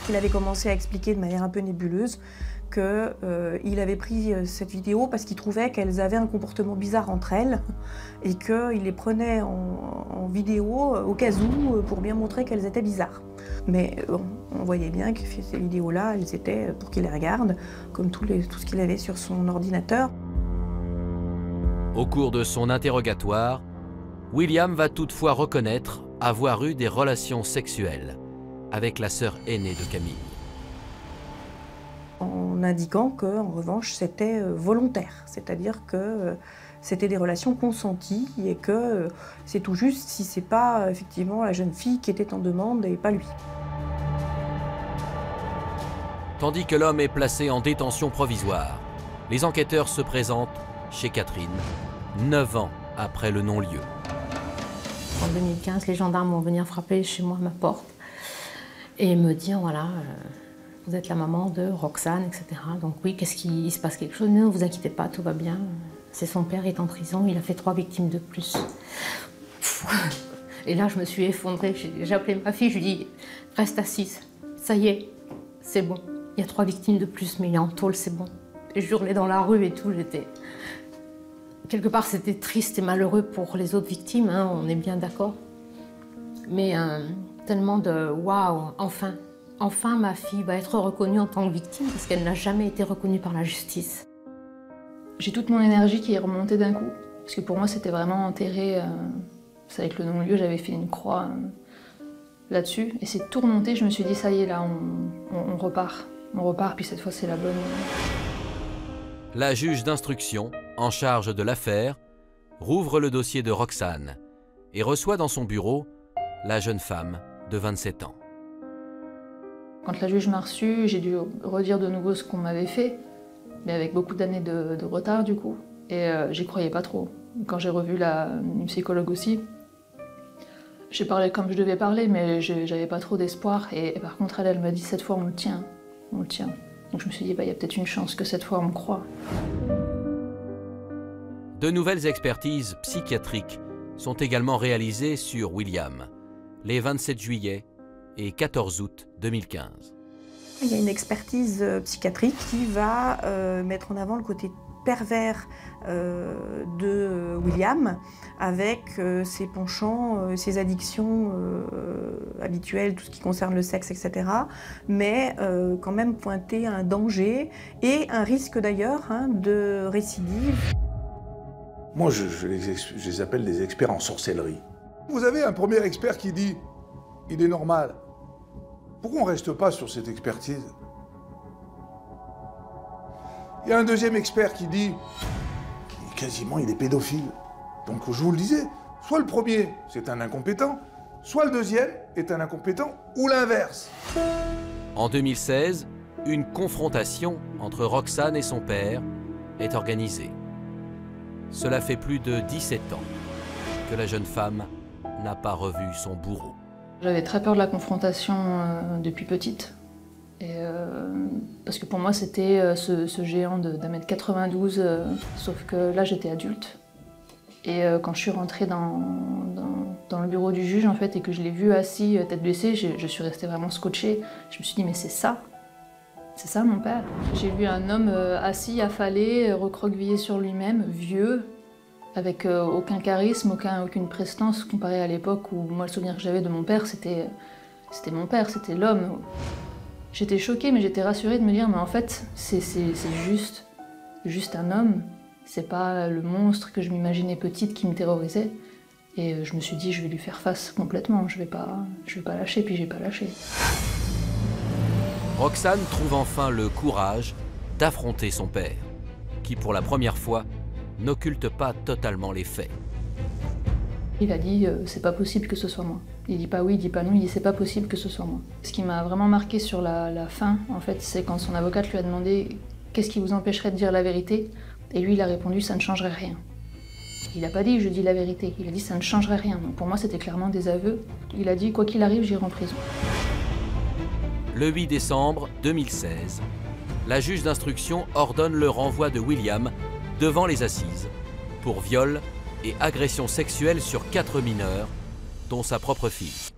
Il avait commencé à expliquer de manière un peu nébuleuse qu'il euh, avait pris euh, cette vidéo parce qu'il trouvait qu'elles avaient un comportement bizarre entre elles et qu'il les prenait en, vidéo euh, au cas où pour bien montrer qu'elles étaient bizarres. Mais on voyait bien que ces vidéos-là, elles étaient pour qu'il les regarde, comme tout, tout ce qu'il avait sur son ordinateur. Au cours de son interrogatoire, William va toutefois reconnaître avoir eu des relations sexuelles avec la sœur aînée de Camille en indiquant que, en revanche, c'était euh, volontaire, c'est-à-dire que euh, c'était des relations consenties et que euh, c'est tout juste si c'est pas effectivement la jeune fille qui était en demande et pas lui. Tandis que l'homme est placé en détention provisoire, les enquêteurs se présentent chez Catherine, neuf ans après le non-lieu. En 2015, les gendarmes vont venir frapper chez moi à ma porte et me dire voilà, vous êtes la maman de Roxane, etc. Donc oui, qu'est-ce qui se passe quelque chose? Ne vous inquiétez pas, tout va bien. C'est son père, est en prison, il a fait trois victimes de plus. Et là, je me suis effondrée. J'ai appelé ma fille, je lui ai dit Reste assise, ça y est, c'est bon. Il y a trois victimes de plus, mais il est en tôle, c'est bon. Et je hurlais dans la rue et tout, j'étais. Quelque part, c'était triste et malheureux pour les autres victimes, hein, on est bien d'accord. Mais euh, tellement de waouh, enfin, Enfin, ma fille va être reconnue en tant que victime parce qu'elle n'a jamais été reconnue par la justice. J'ai toute mon énergie qui est remontée d'un coup. Parce que pour moi, c'était vraiment enterré. Euh, avec le non-lieu, j'avais fait une croix euh, là-dessus. Et c'est tout remonté. Je me suis dit, ça y est, là, on, repart. On repart, puis cette fois, c'est la bonne. La juge d'instruction, en charge de l'affaire, rouvre le dossier de Roxane et reçoit dans son bureau la jeune femme de 27 ans. Quand la juge m'a reçu, j'ai dû redire de nouveau ce qu'on m'avait fait, mais avec beaucoup d'années de, retard du coup. Et euh, j'y croyais pas trop. Quand j'ai revu la, une psychologue aussi, j'ai parlé comme je devais parler, mais j'avais pas trop d'espoir. Et, par contre, elle, elle m'a dit cette fois on le tient, on le tient. Donc je me suis dit, bah, il y a peut-être une chance que cette fois on me croit. De nouvelles expertises psychiatriques sont également réalisées sur William, les 27 juillet et 14 août 2015. Il y a une expertise euh, psychiatrique qui va euh, mettre en avant le côté pervers euh, de William avec ses penchants, ses addictions habituelles, tout ce qui concerne le sexe, etc. Mais quand même pointer un danger et un risque d'ailleurs hein, de récidive. Moi, je, les, je les appelle des experts en sorcellerie. Vous avez un premier expert qui dit il est normal. Pourquoi on ne reste pas sur cette expertise? Il y a un deuxième expert qui dit quasiment il est pédophile. Donc je vous le disais, soit le premier c'est un incompétent, soit le deuxième est un incompétent ou l'inverse. En 2016, une confrontation entre Roxane et son père est organisée. Cela fait plus de 17 ans que la jeune femme n'a pas revu son bourreau. J'avais très peur de la confrontation euh, depuis petite. Et, euh, parce que pour moi, c'était euh, ce, géant d'un mètre 92, sauf que là, j'étais adulte. Et quand je suis rentrée dans, dans, le bureau du juge, en fait, et que je l'ai vu assis, tête baissée, je, suis restée vraiment scotchée. Je me suis dit, mais c'est ça C'est ça, mon père J'ai vu un homme assis, affalé, recroquevillé sur lui-même, vieux, avec euh, aucun charisme, aucun, aucune prestance comparé à l'époque où moi le souvenir que j'avais de mon père c'était c'était mon père, c'était l'homme. J'étais choquée mais j'étais rassurée de me dire mais en fait c'est juste juste un homme, c'est pas le monstre que je m'imaginais petite qui me terrorisait. Et euh, je me suis dit je vais lui faire face complètement, je vais pas je vais pas lâcher puis j'ai pas lâché. Roxane trouve enfin le courage d'affronter son père, qui pour la première fois n'occulte pas totalement les faits. Il a dit euh, c'est pas possible que ce soit moi. Il dit pas oui, il dit pas non, il dit c'est pas possible que ce soit moi. Ce qui m'a vraiment marqué sur la, fin, en fait, c'est quand son avocate lui a demandé qu'est-ce qui vous empêcherait de dire la vérité, et lui il a répondu ça ne changerait rien. Il n'a pas dit je dis la vérité, il a dit ça ne changerait rien. Donc pour moi c'était clairement des aveux. Il a dit quoi qu'il arrive j'irai en prison. Le 8 décembre 2016, la juge d'instruction ordonne le renvoi de William devant les assises pour viol et agression sexuelle sur quatre mineurs, dont sa propre fille.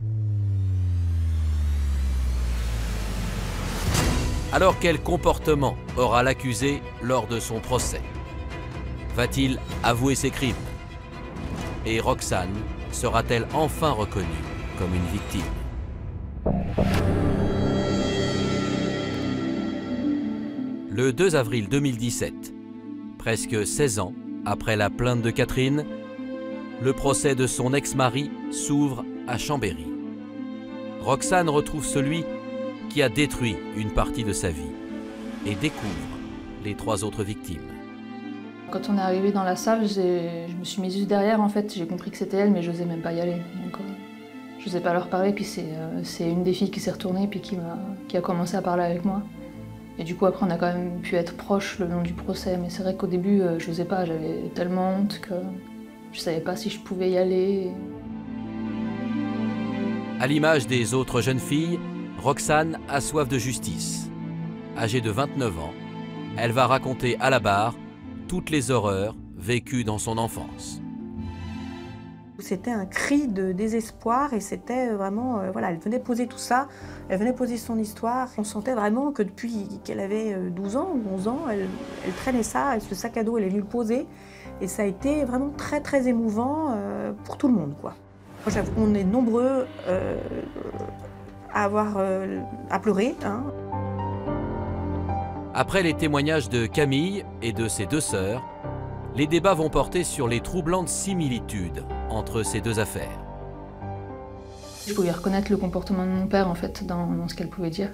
Alors quel comportement aura l'accusé lors de son procès? Va-t-il avouer ses crimes? Et Roxane sera-t-elle enfin reconnue comme une victime? Le 2 avril 2017, presque 16 ans après la plainte de Catherine, le procès de son ex-mari s'ouvre à Chambéry. Roxane retrouve celui qui a détruit une partie de sa vie et découvre les trois autres victimes. Quand on est arrivé dans la salle, je me suis mise juste derrière en fait, j'ai compris que c'était elle mais je n'osais même pas y aller. Euh, je n'osais pas leur parler puis euh, c'est une des filles qui s'est retournée puis qui a commencé à parler avec moi. Et du coup, après, on a quand même pu être proches le long du procès. Mais c'est vrai qu'au début, euh, je n'osais pas. J'avais tellement honte que je ne savais pas si je pouvais y aller. À l'image des autres jeunes filles, Roxane a soif de justice. Âgée de 29 ans, elle va raconter à la barre toutes les horreurs vécues dans son enfance. C'était un cri de désespoir et c'était vraiment, euh, voilà, elle venait poser tout ça, elle venait poser son histoire. On sentait vraiment que depuis qu'elle avait 12 euh, ans ou 11 ans, elle, traînait ça, ce sac à dos, elle est venue le poser. Et ça a été vraiment très très émouvant euh, pour tout le monde. Quoi. On est nombreux à avoir à pleurer. Hein. Après les témoignages de Camille et de ses deux sœurs, les débats vont porter sur les troublantes similitudes entre ces deux affaires. Je pouvais reconnaître le comportement de mon père en fait dans, ce qu'elle pouvait dire.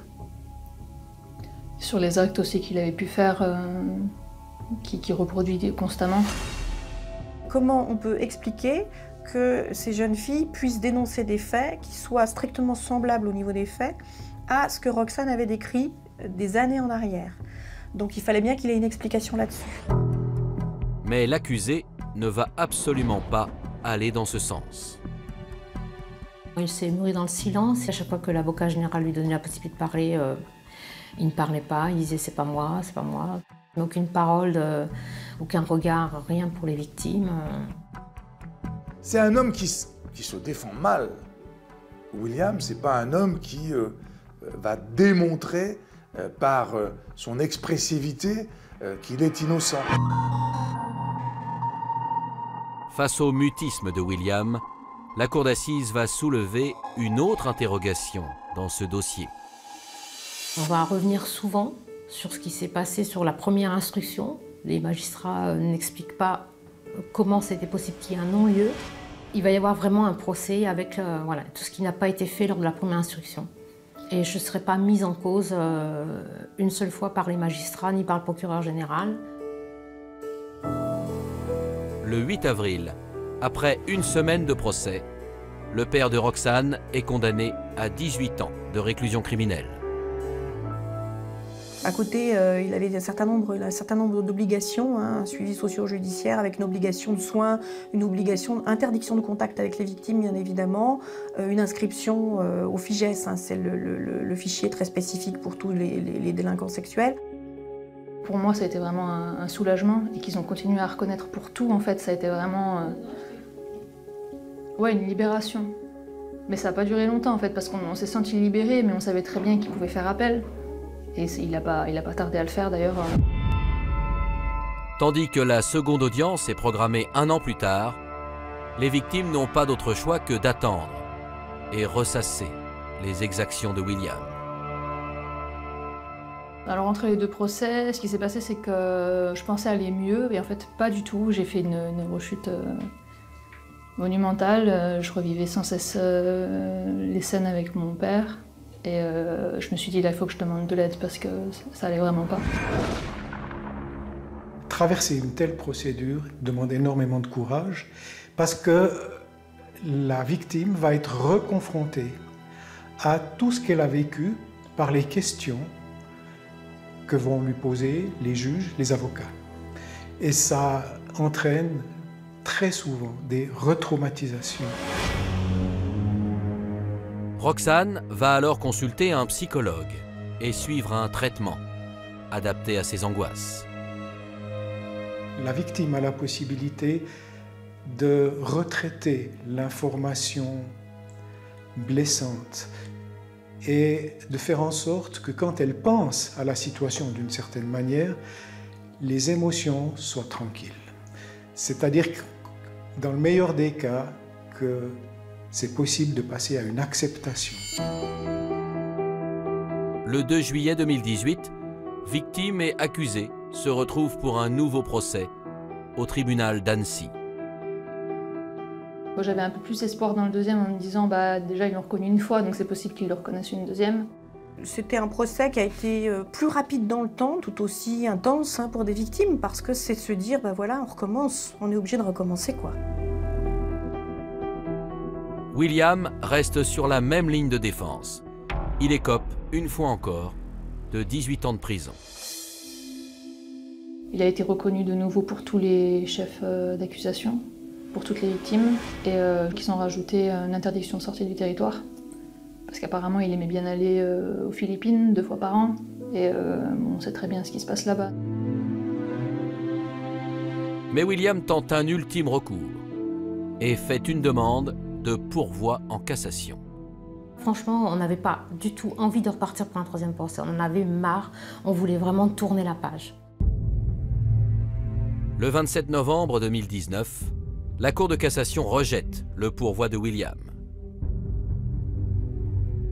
Sur les actes aussi qu'il avait pu faire, euh, qui, qui reproduit constamment. Comment on peut expliquer que ces jeunes filles puissent dénoncer des faits qui soient strictement semblables au niveau des faits à ce que Roxane avait décrit des années en arrière? Donc il fallait bien qu'il ait une explication là-dessus. Mais l'accusé ne va absolument pas aller dans ce sens. Il s'est mouru dans le silence. À chaque fois que l'avocat général lui donnait la possibilité de parler, euh, il ne parlait pas. Il disait c'est pas moi, c'est pas moi. Aucune parole, aucun regard, rien pour les victimes. C'est un homme qui, qui, se défend mal. William, c'est pas un homme qui euh, va démontrer euh, par son expressivité qu'il est innocent. Face au mutisme de William, la cour d'assises va soulever une autre interrogation dans ce dossier. On va revenir souvent sur ce qui s'est passé sur la première instruction. Les magistrats euh, n'expliquent pas euh, comment c'était possible qu'il y ait un non-lieu. Il va y avoir vraiment un procès avec euh, tout ce qui n'a pas été fait lors de la première instruction. Et je ne serai pas mise en cause une seule fois par les magistrats ni par le procureur général le 8 avril, après une semaine de procès, le père de Roxane est condamné à 18 ans de réclusion criminelle. À côté, euh, il avait un certain nombre, d'obligations, hein, un suivi socio-judiciaire avec une obligation de soins, une obligation d'interdiction de contact avec les victimes, bien évidemment, euh, une inscription euh, au FIGES, hein, c'est le, fichier très spécifique pour tous les délinquants sexuels pour moi, ça a été vraiment un, soulagement et qu'ils ont continué à reconnaître pour tout, en fait, ça a été vraiment euh, une libération. Mais ça n'a pas duré longtemps, en fait, parce qu'on s'est senti libéré, mais on savait très bien qu'il pouvait faire appel. Et il n'a pas, pas tardé à le faire, d'ailleurs. Tandis que la seconde audience est programmée un an plus tard, les victimes n'ont pas d'autre choix que d'attendre et ressasser les exactions de William. Alors entre les deux procès, ce qui s'est passé, c'est que je pensais aller mieux, et en fait pas du tout. J'ai fait une, rechute euh, monumentale. Euh, Je revivais sans cesse euh, les scènes avec mon père, et euh, je me suis dit là, il faut que je demande de l'aide parce que ça allait vraiment pas. Traverser une telle procédure demande énormément de courage parce que la victime va être reconfrontée à tout ce qu'elle a vécu par les questions que vont lui poser les juges, les avocats. Et ça entraîne très souvent des retraumatisations. Roxane va alors consulter un psychologue et suivre un traitement adapté à ses angoisses. La victime a la possibilité de retraiter l'information blessante et de faire en sorte que quand elle pense à la situation d'une certaine manière, les émotions soient tranquilles. C'est-à-dire que dans le meilleur des cas, que c'est possible de passer à une acceptation. Le 2 juillet 2018, victime et accusé se retrouvent pour un nouveau procès au tribunal d'Annecy. Moi, J'avais un peu plus espoir dans le deuxième en me disant bah déjà ils l'ont reconnu une fois, donc c'est possible qu'ils le reconnaissent une deuxième. C'était un procès qui a été euh, plus rapide dans le temps, tout aussi intense hein, pour des victimes, parce que c'est de se dire, ben voilà, on recommence, on est obligé de recommencer quoi. William reste sur la même ligne de défense. Il écope, une fois encore, de 18 ans de prison. Il a été reconnu de nouveau pour tous les chefs euh, d'accusation, pour toutes les victimes, et euh, qu'ils ont rajouté une interdiction de sortie du territoire. Parce qu'apparemment, il aimait bien aller euh, aux Philippines deux fois par an, et euh, on sait très bien ce qui se passe là-bas. Mais William tente un ultime recours et fait une demande de pourvoi en cassation. Franchement, on n'avait pas du tout envie de repartir pour un troisième procès. On en avait marre, on voulait vraiment tourner la page. Le 27 novembre 2019, la Cour de cassation rejette le pourvoi de William.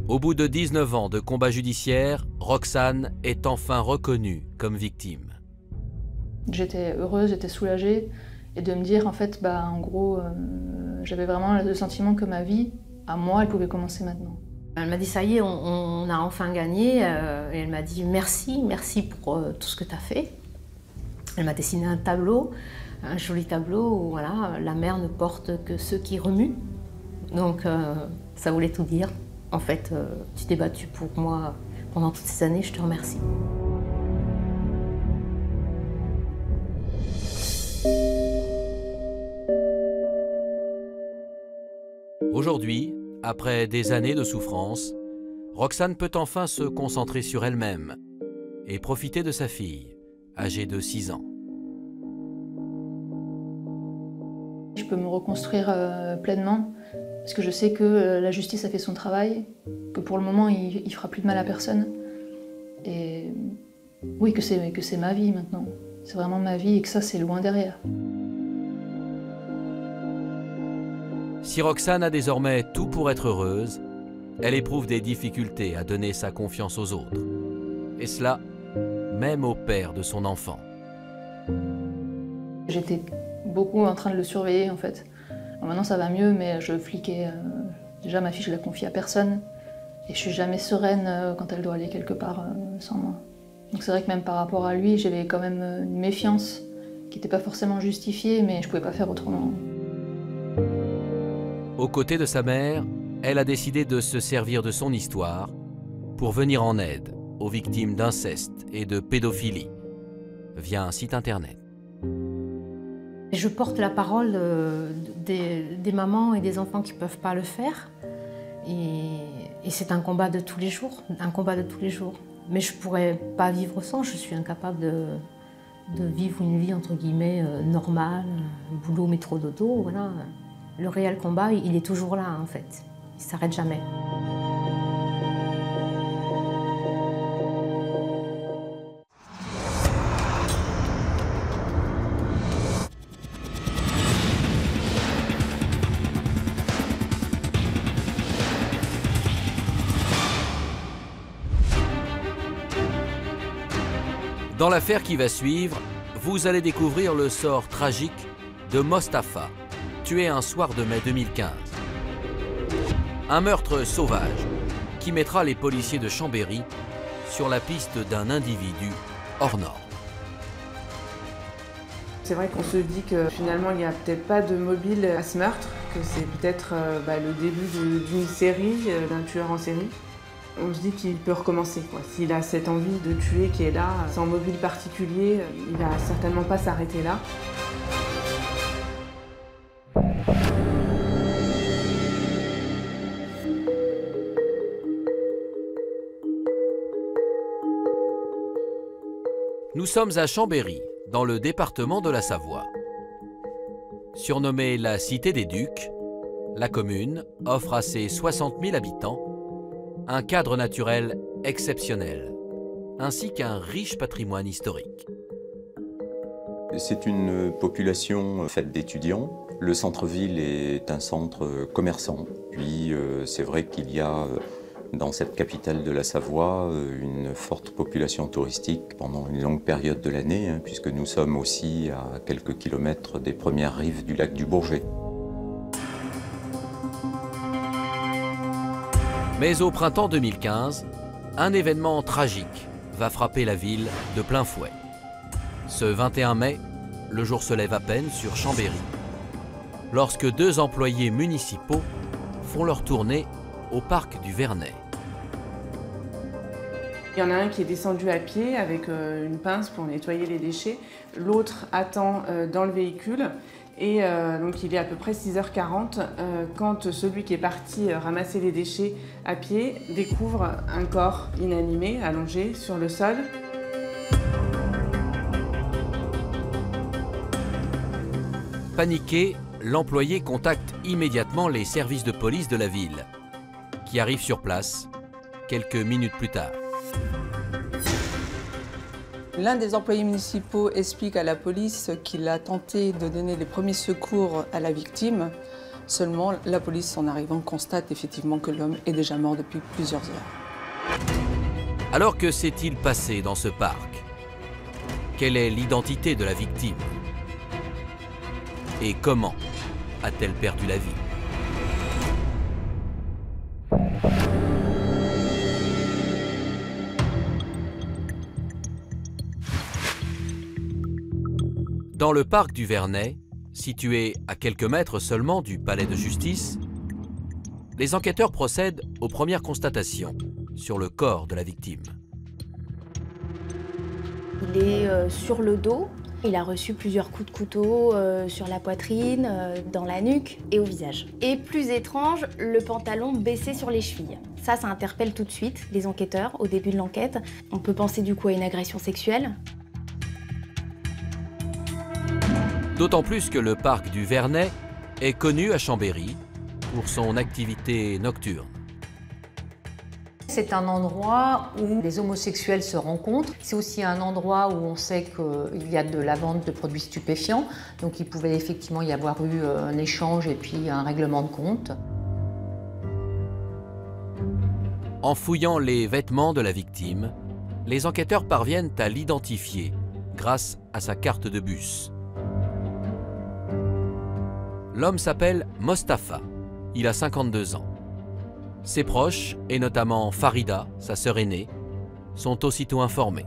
Au bout de 19 ans de combat judiciaire, Roxane est enfin reconnue comme victime. J'étais heureuse, j'étais soulagée, et de me dire en fait, bah en gros, euh, j'avais vraiment le sentiment que ma vie, à moi, elle pouvait commencer maintenant. Elle m'a dit ça y est, on, on a enfin gagné. euh, et elle m'a dit merci, merci pour euh, tout ce que tu as fait. Elle m'a dessiné un tableau, un joli tableau où voilà, la mer ne porte que ceux qui remuent. Donc euh, ça voulait tout dire. En fait, euh, tu t'es battu pour moi pendant toutes ces années, je te remercie. Aujourd'hui, après des années de souffrance, Roxane peut enfin se concentrer sur elle-même et profiter de sa fille, âgée de 6 ans. Je peux me reconstruire euh, pleinement, parce que je sais que euh, la justice a fait son travail, que pour le moment, il, il fera plus de mal à personne. Et oui, que c'est que c'est ma vie maintenant. C'est vraiment ma vie et que ça, c'est loin derrière. Si Roxane a désormais tout pour être heureuse, elle éprouve des difficultés à donner sa confiance aux autres. Et cela, même au père de son enfant. J'étais beaucoup en train de le surveiller en fait. Maintenant ça va mieux, mais je fliquais. euh, déjà ma fille, je la confie à personne. Et je suis jamais sereine euh, quand elle doit aller quelque part euh, sans moi. Donc c'est vrai que même par rapport à lui, j'avais quand même une méfiance qui n'était pas forcément justifiée, mais je pouvais pas faire autrement. Aux côtés de sa mère, elle a décidé de se servir de son histoire pour venir en aide aux victimes d'inceste et de pédophilie via un site internet. Je porte la parole euh, des, mamans et des enfants qui ne peuvent pas le faire. Et, c'est un combat de tous les jours, un combat de tous les jours. Mais je ne pourrais pas vivre sans, je suis incapable de, de vivre une vie entre guillemets euh, normale, euh, boulot, métro, dodo, voilà. Le réel combat, il est toujours là en fait. Il ne s'arrête jamais. Dans l'affaire qui va suivre, vous allez découvrir le sort tragique de Mostafa, tué un soir de mai 2015. Un meurtre sauvage qui mettra les policiers de Chambéry sur la piste d'un individu hors norme. C'est vrai qu'on se dit que finalement il n'y a peut-être pas de mobile à ce meurtre, que c'est peut-être euh, bah, le début d'une série, euh, d'un tueur en série. On se dit qu'il peut recommencer. S'il a cette envie de tuer qui est là, sans mobile particulier, il va certainement pas s'arrêter là. Nous sommes à Chambéry, dans le département de la Savoie. Surnommée la Cité des Ducs, la commune offre à ses 60 000 habitants un cadre naturel exceptionnel, ainsi qu'un riche patrimoine historique. C'est une population faite d'étudiants. Le centre-ville est un centre commerçant. Puis euh, c'est vrai qu'il y a euh, dans cette capitale de la Savoie euh, une forte population touristique pendant une longue période de l'année, hein, puisque nous sommes aussi à quelques kilomètres des premières rives du lac du Bourget. Mais au printemps 2015, un événement tragique va frapper la ville de plein fouet. Ce 21 mai, le jour se lève à peine sur Chambéry, lorsque deux employés municipaux font leur tournée au parc du Vernet. Il y en a un qui est descendu à pied avec euh, une pince pour nettoyer les déchets. L'autre attend euh, dans le véhicule. Et euh, donc il est à peu près 6h40 quand celui qui est parti ramasser les déchets à pied découvre un corps inanimé allongé sur le sol. Paniqué, l'employé contacte immédiatement les services de police de la ville, qui arrivent sur place quelques minutes plus tard. L'un des employés municipaux explique à la police qu'il a tenté de donner les premiers secours à la victime. Seulement, la police, en arrivant, constate effectivement que l'homme est déjà mort depuis plusieurs heures. Alors que s'est-il passé dans ce parc? Quelle est l'identité de la victime? Et comment a-t-elle perdu la vie? Dans le parc du Vernet, situé à quelques mètres seulement du palais de justice, les enquêteurs procèdent aux premières constatations sur le corps de la victime. Il est euh, sur le dos, il a reçu plusieurs coups de couteau euh, sur la poitrine, euh, dans la nuque et au visage. Et plus étrange, le pantalon baissé sur les chevilles. Ça, ça interpelle tout de suite les enquêteurs au début de l'enquête. On peut penser du coup à une agression sexuelle, D'autant plus que le parc du Vernet est connu à Chambéry pour son activité nocturne. C'est un endroit où les homosexuels se rencontrent. C'est aussi un endroit où on sait qu'il y a de la vente de produits stupéfiants. Donc il pouvait effectivement y avoir eu euh, un échange et puis un règlement de compte. En fouillant les vêtements de la victime, les enquêteurs parviennent à l'identifier grâce à sa carte de bus. L'homme s'appelle Mostafa. Il a 52 ans. Ses proches, et notamment Farida, sa sœur aînée, sont aussitôt informés.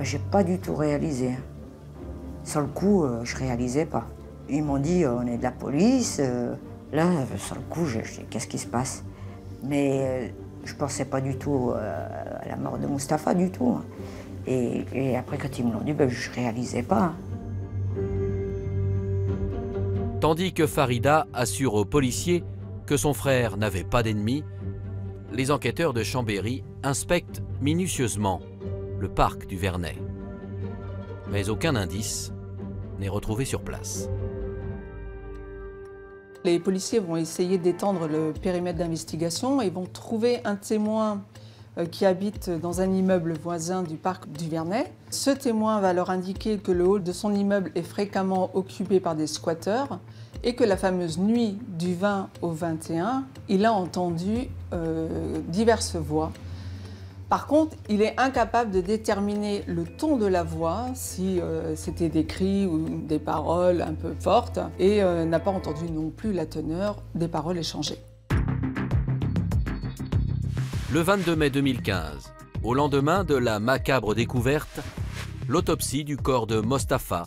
J'ai pas du tout réalisé. Hein. Sur le coup, euh, je réalisais pas. Ils m'ont dit euh, on est de la police. Euh, là, sur le coup, je, dis qu'est-ce qui se passe? Mais je pensais pas du tout à la mort de Mustapha du tout. Hein. Et, après, quand ils me l'ont dit, ben, je réalisais pas. Tandis que Farida assure aux policiers que son frère n'avait pas d'ennemis, les enquêteurs de Chambéry inspectent minutieusement le parc du Vernet. Mais aucun indice n'est retrouvé sur place. Les policiers vont essayer d'étendre le périmètre d'investigation et vont trouver un témoin qui habite dans un immeuble voisin du parc du Vernet. Ce témoin va leur indiquer que le hall de son immeuble est fréquemment occupé par des squatteurs et que la fameuse nuit du 20 au 21, il a entendu euh, diverses voix Par contre, il est incapable de déterminer le ton de la voix, si euh, c'était des cris ou des paroles un peu fortes, et euh, n'a pas entendu non plus la teneur des paroles échangées. Le 22 mai 2015, au lendemain de la macabre découverte, l'autopsie du corps de Mostafa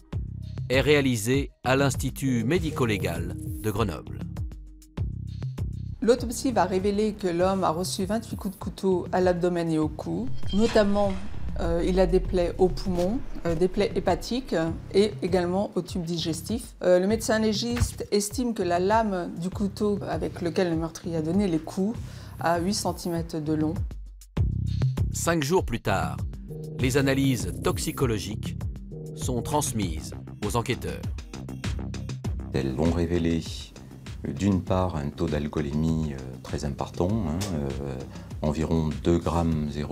est réalisée à l'Institut médico-légal de Grenoble. L'autopsie va révéler que l'homme a reçu 28 coups de couteau à l'abdomen et au cou. Notamment, euh, il a des plaies au poumon, euh, des plaies hépatiques et également au tube digestif. Euh, le médecin légiste estime que la lame du couteau avec lequel le meurtrier a donné les coups a 8 cm de long. Cinq jours plus tard, les analyses toxicologiques sont transmises aux enquêteurs. Elles vont révéler d'une part un taux d'alcoolémie euh, très important, hein, euh, environ 2,04 g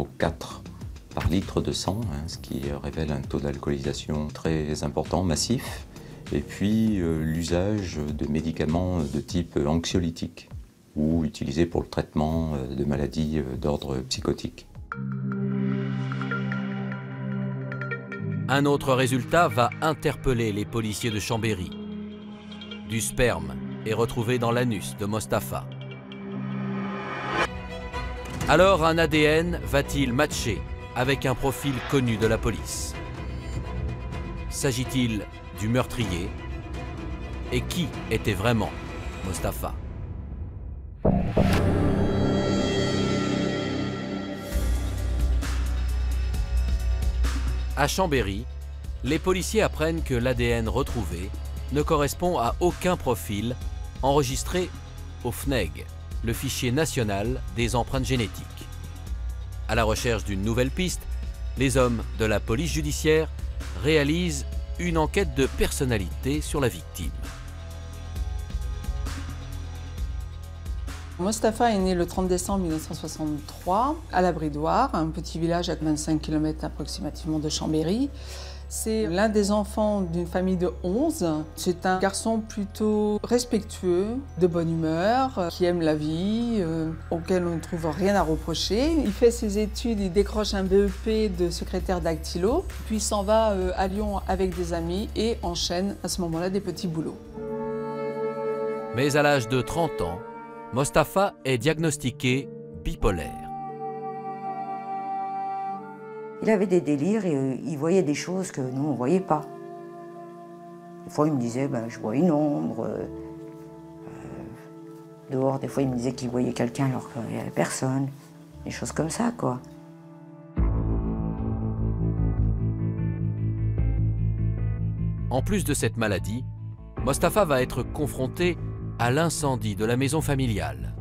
par litre de sang, hein, ce qui révèle un taux d'alcoolisation très important, massif, et puis euh, l'usage de médicaments de type anxiolytique ou utilisés pour le traitement de maladies d'ordre psychotique. Un autre résultat va interpeller les policiers de Chambéry. Du sperme est retrouvé dans l'anus de Mostafa. Alors un ADN va-t-il matcher avec un profil connu de la police? S'agit-il du meurtrier? Et qui était vraiment Mostafa? À Chambéry, les policiers apprennent que l'ADN retrouvé ne correspond à aucun profil enregistré au FNEG, le fichier national des empreintes génétiques. À la recherche d'une nouvelle piste, les hommes de la police judiciaire réalisent une enquête de personnalité sur la victime. Mostafa est né le 30 décembre 1963 à la Bridoire, un petit village à 25 km approximativement de Chambéry. C'est l'un des enfants d'une famille de 11. C'est un garçon plutôt respectueux, de bonne humeur, qui aime la vie, euh, auquel on ne trouve rien à reprocher. Il fait ses études, il décroche un BEP de secrétaire dactylo, puis s'en va euh, à Lyon avec des amis et enchaîne à ce moment-là des petits boulots. Mais à l'âge de 30 ans, Mostafa est diagnostiqué bipolaire. Il avait des délires et euh, il voyait des choses que nous, on ne voyait pas. Des fois, il me disait, ben, je vois une ombre. Euh, euh, dehors, des fois, il me disait qu'il voyait quelqu'un alors qu'il n'y avait personne. Des choses comme ça, quoi. En plus de cette maladie, Mostafa va être confronté à l'incendie de la maison familiale,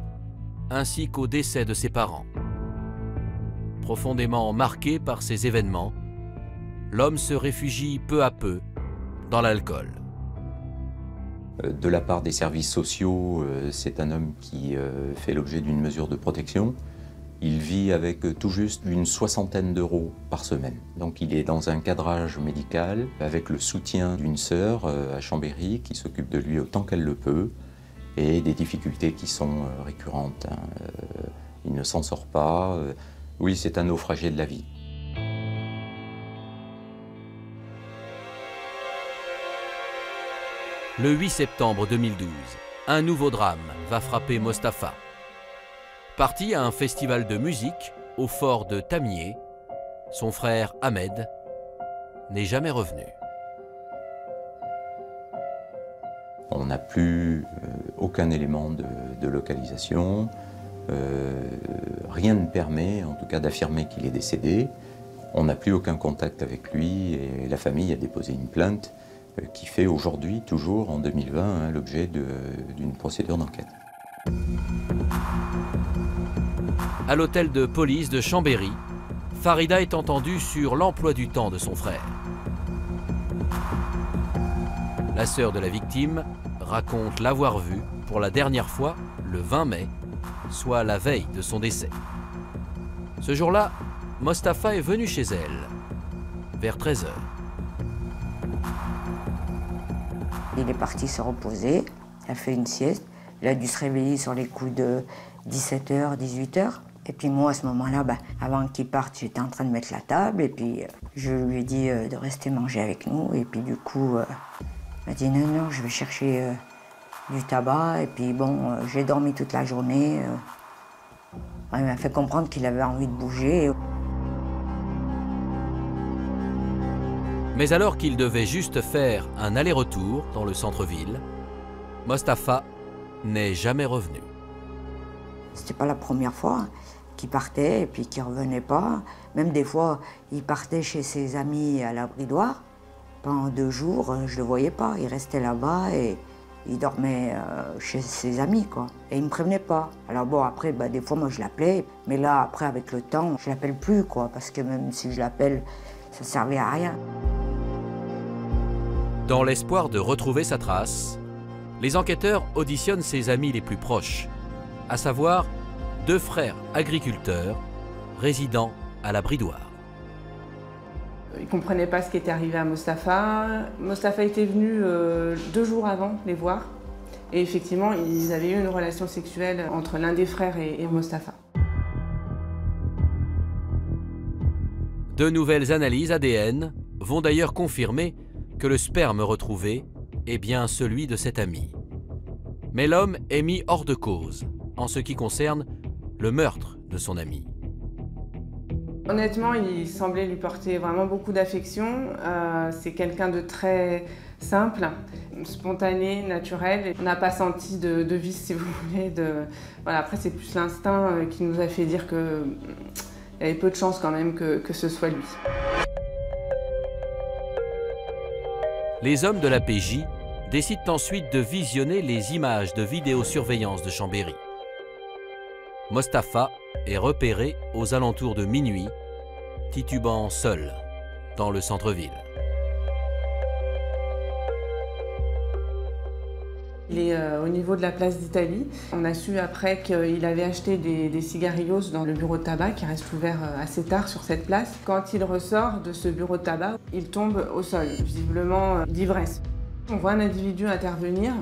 ainsi qu'au décès de ses parents. Profondément marqué par ces événements, l'homme se réfugie peu à peu dans l'alcool. Euh, de la part des services sociaux, euh, c'est un homme qui euh, fait l'objet d'une mesure de protection. Il vit avec tout juste une soixantaine d'euros par semaine. Donc il est dans un cadrage médical avec le soutien d'une sœur à Chambéry qui s'occupe de lui autant qu'elle le peut et des difficultés qui sont récurrentes. Hein. Il ne s'en sort pas. Oui, c'est un naufragé de la vie. Le 8 septembre 2012, un nouveau drame va frapper Mostafa. Parti à un festival de musique au fort de Tamier, son frère Ahmed n'est jamais revenu. On n'a plus euh, aucun élément de localisation. Euh, rien ne permet, en tout cas, d'affirmer qu'il est décédé. On n'a plus aucun contact avec lui et la famille a déposé une plainte euh, qui fait aujourd'hui, toujours en 2020, hein, l'objet d'une procédure d'enquête. À l'hôtel de police de Chambéry, Farida est entendue sur l'emploi du temps de son frère. La sœur de la victime raconte l'avoir vu pour la dernière fois le 20 mai soit la veille de son décès. Ce jour-là, Mostafa est venu chez elle, vers 13h. Il est parti se reposer, il a fait une sieste, il a dû se réveiller sur les coups de 17h, 18h, Et puis moi, à ce moment-là, ben, avant qu'il parte, j'étais en train de mettre la table. Et puis, euh, je lui ai dit euh, de rester manger avec nous. Et puis, du coup, euh, il m'a dit non, non, je vais chercher du tabac. Et puis, bon, j'ai dormi toute la journée. il m'a fait comprendre qu'il avait envie de bouger. Mais alors qu'il devait juste faire un aller-retour dans le centre-ville, Mostafa n'est jamais revenu. C'était pas la première fois qu'il partait et puis qu'il revenait pas. Même des fois, il partait chez ses amis à la bridoire. Pendant deux jours, je le voyais pas. Il restait là-bas et il dormait euh, chez ses amis, quoi. Et il me prévenait pas. Alors bon, après, bah, des fois, moi, je l'appelais. Mais là, après, avec le temps, je l'appelle plus, quoi. Parce que même si je l'appelle, ça servait à rien. Dans l'espoir de retrouver sa trace, les enquêteurs auditionnent ses amis les plus proches, à savoir deux frères agriculteurs résidant à la Bridoire. Ils ne comprenaient pas ce qui était arrivé à Mostafa. Mostafa était venu euh, deux jours avant les voir. Et effectivement, ils avaient eu une relation sexuelle entre l'un des frères et, et Mostafa. De nouvelles analyses ADN vont d'ailleurs confirmer que le sperme retrouvé est bien celui de cet ami. Mais l'homme est mis hors de cause en ce qui concerne le meurtre de son ami. Honnêtement, il semblait lui porter vraiment beaucoup d'affection. Euh, c'est quelqu'un de très simple, spontané, naturel. On n'a pas senti de, vice, si vous voulez. De... Voilà, après, c'est plus l'instinct euh, qui nous a fait dire qu'il y avait peu de chances quand même que, que ce soit lui. Les hommes de la PJ décident ensuite de visionner les images de vidéosurveillance de Chambéry. Mostafa est repéré aux alentours de minuit, titubant seul dans le centre-ville. Il est euh, au niveau de la place d'Italie. On a su après qu'il avait acheté des, des, cigarillos dans le bureau de tabac qui reste ouvert euh, assez tard sur cette place. Quand il ressort de ce bureau de tabac, il tombe au sol, visiblement euh, d'ivresse. On voit un individu intervenir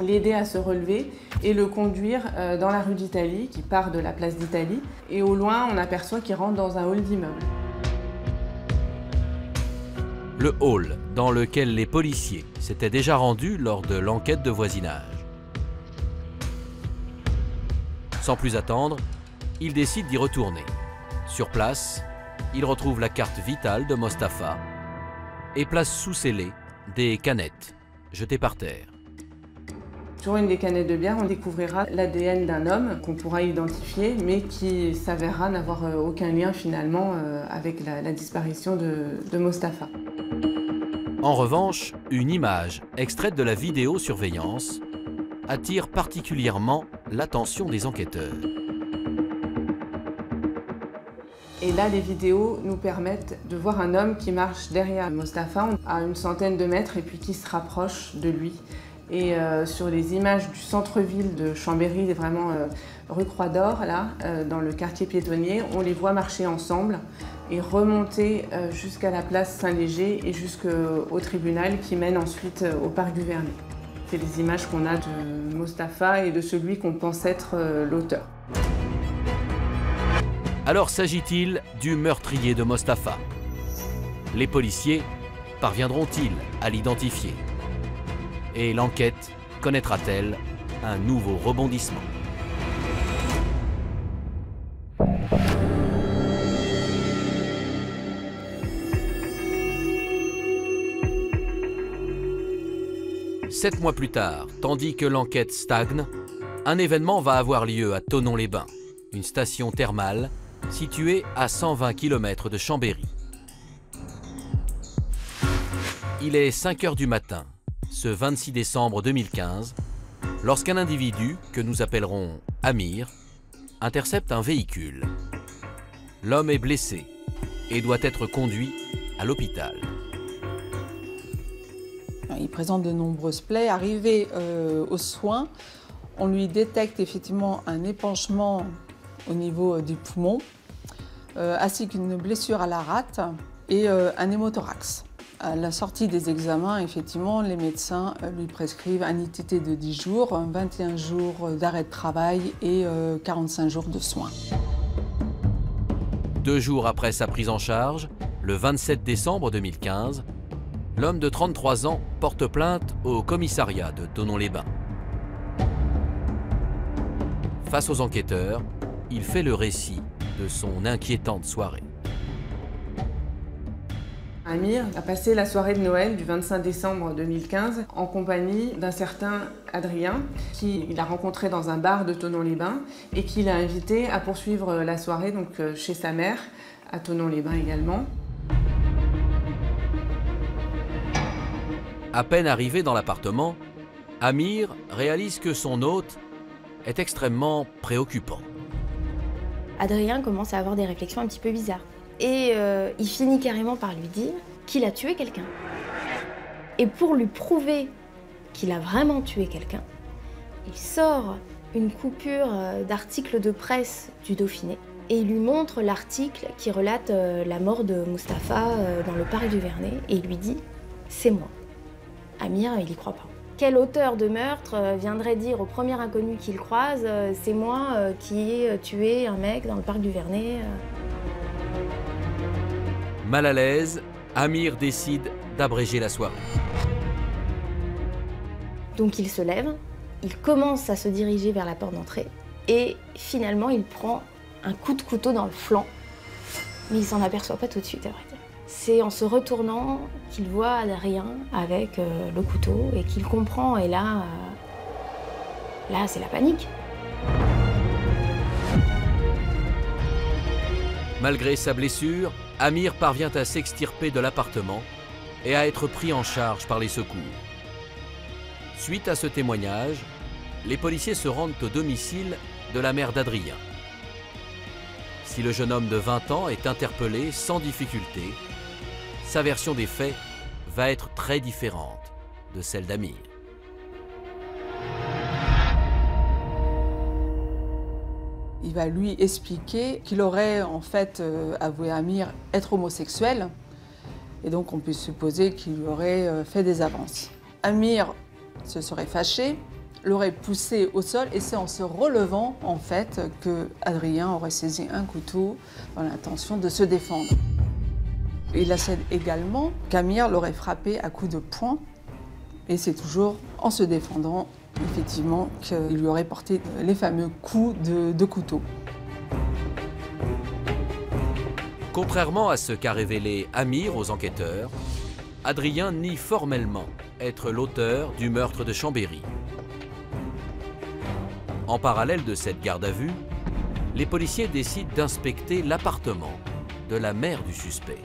l'aider à se relever et le conduire euh, dans la rue d'Italie, qui part de la place d'Italie. Et au loin, on aperçoit qu'il rentre dans un hall d'immeuble. Le hall dans lequel les policiers s'étaient déjà rendus lors de l'enquête de voisinage. Sans plus attendre, ils décident d'y retourner. Sur place, ils retrouvent la carte vitale de Mostafa et placent sous scellé des canettes jetées par terre. Sur une des canettes de bière, on découvrira l'ADN d'un homme qu'on pourra identifier, mais qui s'avérera n'avoir euh, aucun lien finalement euh, avec la, disparition de, de Mostafa. En revanche, une image extraite de la vidéosurveillance attire particulièrement l'attention des enquêteurs. Et là, les vidéos nous permettent de voir un homme qui marche derrière Mostafa à une centaine de mètres et puis qui se rapproche de lui. Et euh, sur les images du centre-ville de Chambéry, vraiment euh, rue Croix d'Or, là, euh, dans le quartier piétonnier, on les voit marcher ensemble et remonter jusqu'à la place Saint-Léger et jusqu'au tribunal qui mène ensuite au parc du Vernet. C'est les images qu'on a de Mostafa et de celui qu'on pense être l'auteur. Alors s'agit-il du meurtrier de Mostafa Les policiers parviendront-ils à l'identifier? Et l'enquête connaîtra-t-elle un nouveau rebondissement Sept mois plus tard, tandis que l'enquête stagne, un événement va avoir lieu à Tonon-les-Bains, une station thermale située à 120 km de Chambéry. Il est 5 heures du matin ce 26 décembre 2015, lorsqu'un individu, que nous appellerons Amir, intercepte un véhicule. L'homme est blessé et doit être conduit à l'hôpital. Il présente de nombreuses plaies. Arrivé euh, aux soins, on lui détecte effectivement un épanchement au niveau euh, du poumon, euh, ainsi qu'une blessure à la rate et un hémothorax. À la sortie des examens, effectivement, les médecins euh, lui prescrivent un ITT de 10 jours, 21 jours d'arrêt de travail et 45 euh, jours de soins. Deux jours après sa prise en charge, le 27 décembre 2015, l'homme de 33 ans porte plainte au commissariat de Tonon-les-Bains. Face aux enquêteurs, il fait le récit de son inquiétante soirée. Amir a passé la soirée de Noël du 25 décembre 2015 en compagnie d'un certain Adrien qu'il a rencontré dans un bar de Tonon-les-Bains et qu'il a invité à poursuivre la soirée donc, euh, chez sa mère, à Tonon-les-Bains également. À peine arrivé dans l'appartement, Amir réalise que son hôte est extrêmement préoccupant. Adrien commence à avoir des réflexions un petit peu bizarres. Et euh, il finit carrément par lui dire qu'il a tué quelqu'un. Et pour lui prouver qu'il a vraiment tué quelqu'un, il sort une coupure euh, d'article de presse du Dauphiné et il lui montre l'article qui relate euh, la mort de Mustapha dans le parc du Vernet et il lui dit c'est moi. Amir, il y croit pas. Quel auteur de meurtre viendrait dire au premier inconnu qu'il croise c'est moi qui ai tué un mec dans le parc du Vernet Mal à l'aise, Amir décide d'abréger la soirée. Donc il se lève, il commence à se diriger vers la porte d'entrée et finalement il prend un coup de couteau dans le flanc. Mais il s'en aperçoit pas tout de suite, à vrai dire. C'est en se retournant qu'il voit Adrien avec euh, le couteau et qu'il comprend. Et là, euh, là, c'est la panique. Malgré sa blessure, Amir parvient à s'extirper de l'appartement et à être pris en charge par les secours. Suite à ce témoignage, les policiers se rendent au domicile de la mère d'Adrien. Si le jeune homme de 20 ans est interpellé sans difficulté, sa version des faits va être très différente de celle d'Amir. Il va lui expliquer qu'il aurait en fait euh, avoué à Amir être homosexuel. Et donc on peut supposer qu'il lui aurait euh, fait des avances. Amir se serait fâché, l'aurait poussé au sol et c'est en se relevant en fait que Adrien aurait saisi un couteau dans l'intention de se défendre. Il assède également qu'Amir l'aurait frappé à coups de poing et c'est toujours en se défendant effectivement qu'il lui aurait porté les fameux coups de, couteau. Contrairement à ce qu'a révélé Amir aux enquêteurs, Adrien nie formellement être l'auteur du meurtre de Chambéry. En parallèle de cette garde à vue, les policiers décident d'inspecter l'appartement de la mère du suspect.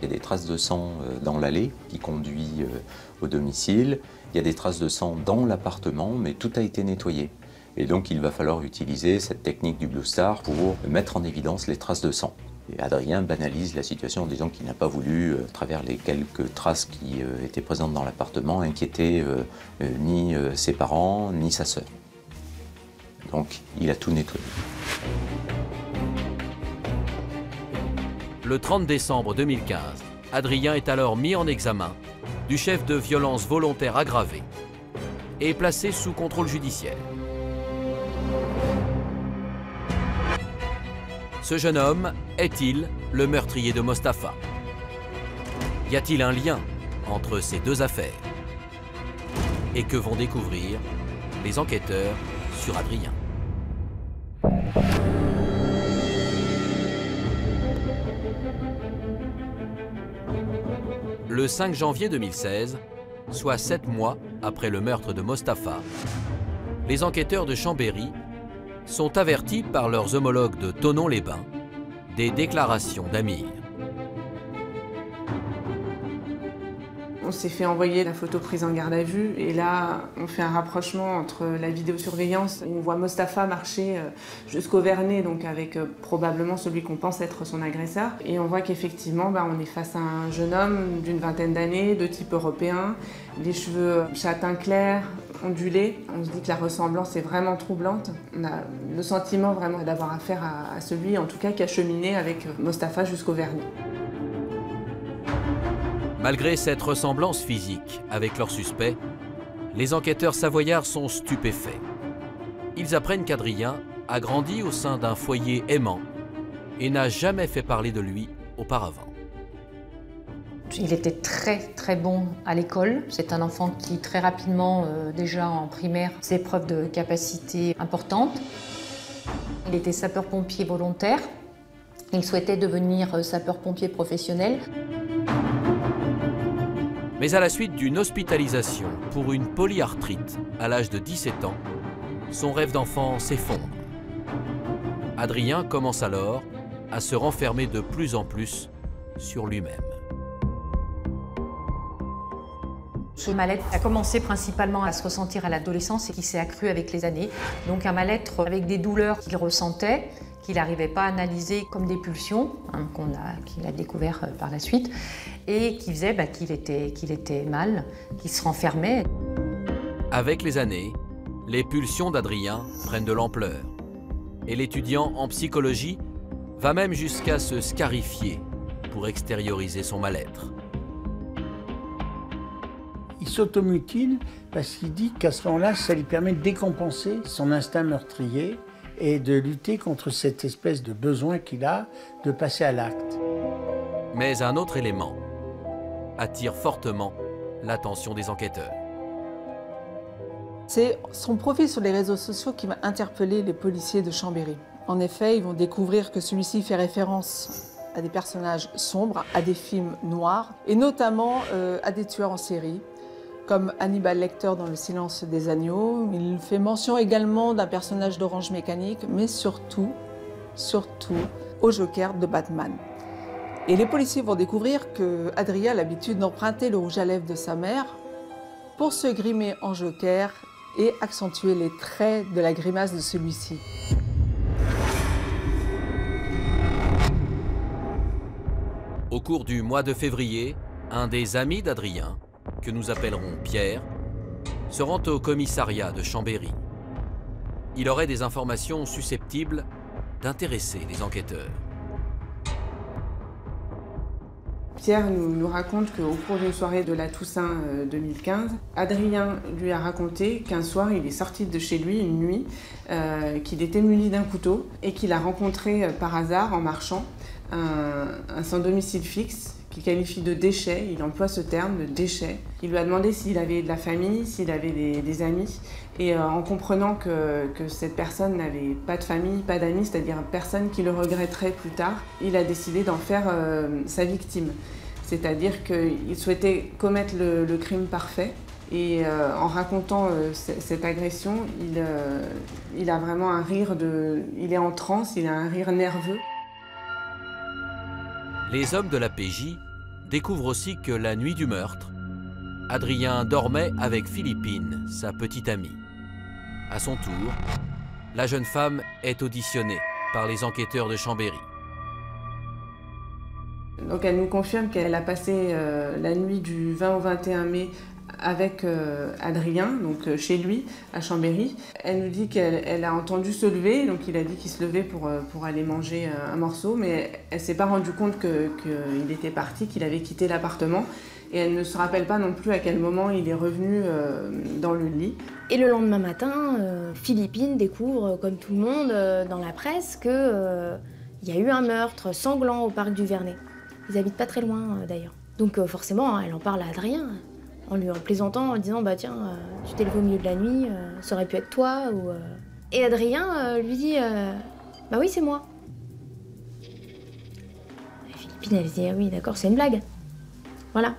Il y a des traces de sang euh, dans l'allée qui conduit euh, au domicile. Il y a des traces de sang dans l'appartement, mais tout a été nettoyé. Et donc il va falloir utiliser cette technique du Blue Star pour mettre en évidence les traces de sang. Et Adrien banalise la situation en disant qu'il n'a pas voulu, euh, à travers les quelques traces qui euh, étaient présentes dans l'appartement, inquiéter euh, ni ses parents, ni sa sœur. Donc il a tout nettoyé. Le 30 décembre 2015, Adrien est alors mis en examen du chef de violence volontaire aggravée et placé sous contrôle judiciaire. Ce jeune homme est-il le meurtrier de Mostafa? Y a-t-il un lien entre ces deux affaires? Et que vont découvrir les enquêteurs sur Adrien? Le 5 janvier 2016, soit sept mois après le meurtre de Mostafa, les enquêteurs de Chambéry sont avertis par leurs homologues de Tonon-les-Bains des déclarations d'Amir. S'est fait envoyer la photo prise en garde à vue et là, on fait un rapprochement entre la vidéosurveillance. On voit Mostafa marcher euh, jusqu'au Vernet, donc avec euh, probablement celui qu'on pense être son agresseur. Et on voit qu'effectivement, bah, on est face à un jeune homme d'une vingtaine d'années, de type européen, les cheveux châtain clair, ondulés. On se dit que la ressemblance est vraiment troublante. On a le sentiment vraiment d'avoir affaire à celui, en tout cas, qui a cheminé avec Mostafa jusqu'au Vernet. Malgré cette ressemblance physique avec leur suspect, les enquêteurs savoyards sont stupéfaits. Ils apprennent qu'Adrien a grandi au sein d'un foyer aimant et n'a jamais fait parler de lui auparavant. Il était très très bon à l'école. C'est un enfant qui très rapidement, euh, déjà en primaire, faisait preuve de capacité importante. Il était sapeur-pompier volontaire. Il souhaitait devenir euh, sapeur-pompier professionnel. Mais à la suite d'une hospitalisation pour une polyarthrite à l'âge de 17 ans, son rêve d'enfant s'effondre. Adrien commence alors à se renfermer de plus en plus sur lui-même. Ce mal-être a commencé principalement à se ressentir à l'adolescence et qui s'est accru avec les années. Donc un mal-être avec des douleurs qu'il ressentait, qu'il n'arrivait pas à analyser comme des pulsions, hein, qu'il a, découvert euh, par la suite, et qui faisait bah, qu'il était, qu'il était mal, qu'il se renfermait. Avec les années, les pulsions d'Adrien prennent de l'ampleur. Et l'étudiant en psychologie va même jusqu'à se scarifier pour extérioriser son mal-être il s'automutile parce qu'il dit qu'à ce moment-là, ça lui permet de décompenser son instinct meurtrier et de lutter contre cette espèce de besoin qu'il a de passer à l'acte. Mais un autre élément attire fortement l'attention des enquêteurs. C'est son profil sur les réseaux sociaux qui va interpeller les policiers de Chambéry. En effet, ils vont découvrir que celui-ci fait référence à des personnages sombres, à des films noirs, et notamment euh, à des tueurs en série, comme Hannibal Lecter dans Le silence des agneaux. Il fait mention également d'un personnage d'Orange Mécanique, mais surtout, surtout au Joker de Batman. Et les policiers vont découvrir que a l'habitude d'emprunter le rouge à lèvres de sa mère pour se grimer en Joker et accentuer les traits de la grimace de celui-ci. Au cours du mois de février, un des amis d'Adrien que nous appellerons Pierre, se rend au commissariat de Chambéry. Il aurait des informations susceptibles d'intéresser les enquêteurs. Pierre nous, raconte qu'au cours d'une soirée de la Toussaint 2015, euh, Adrien lui a raconté qu'un soir il est sorti de chez lui une nuit, euh, qu'il était muni d'un couteau et qu'il a rencontré euh, par hasard en marchant un sans domicile fixe qu'il qualifie de déchet, il emploie ce terme de déchet. Il lui a demandé s'il avait de la famille, s'il avait des, amis, et euh, en comprenant que, cette personne n'avait pas de famille, pas d'amis, c'est-à-dire personne qui le regretterait plus tard, il a décidé d'en faire euh, sa victime. C'est-à-dire qu'il souhaitait commettre le, crime parfait, et euh, en racontant cette agression, il, il a vraiment un rire de... Il est en transe, il a un rire nerveux. Les hommes de la PJ découvrent aussi que la nuit du meurtre, Adrien dormait avec Philippine, sa petite amie. À son tour, la jeune femme est auditionnée par les enquêteurs de Chambéry. Donc elle nous confirme qu'elle a passé euh, la nuit du 20 au 21 mai avec euh, Adrien, donc euh, chez lui, à Chambéry. Elle nous dit qu'elle a entendu se lever, donc il a dit qu'il se levait pour, pour aller manger un morceau, mais elle s'est pas rendue compte qu'il était parti, qu'il avait quitté l'appartement. Et elle ne se rappelle pas non plus à quel moment il est revenu dans le lit. Et le lendemain matin, Philippine découvre, comme tout le monde dans la presse, qu'il y a eu un meurtre sanglant au parc du Vernet. Ils habitent pas très loin d'ailleurs. Donc forcément, elle en parle à Adrien en lui en plaisantant, en disant bah tiens, euh, tu t'es levé au milieu de la nuit, euh, ça aurait pu être toi ou. Euh. Et Adrien lui dit bah oui c'est moi. Et Philippine elle dit ah oui d'accord c'est une blague. Voilà.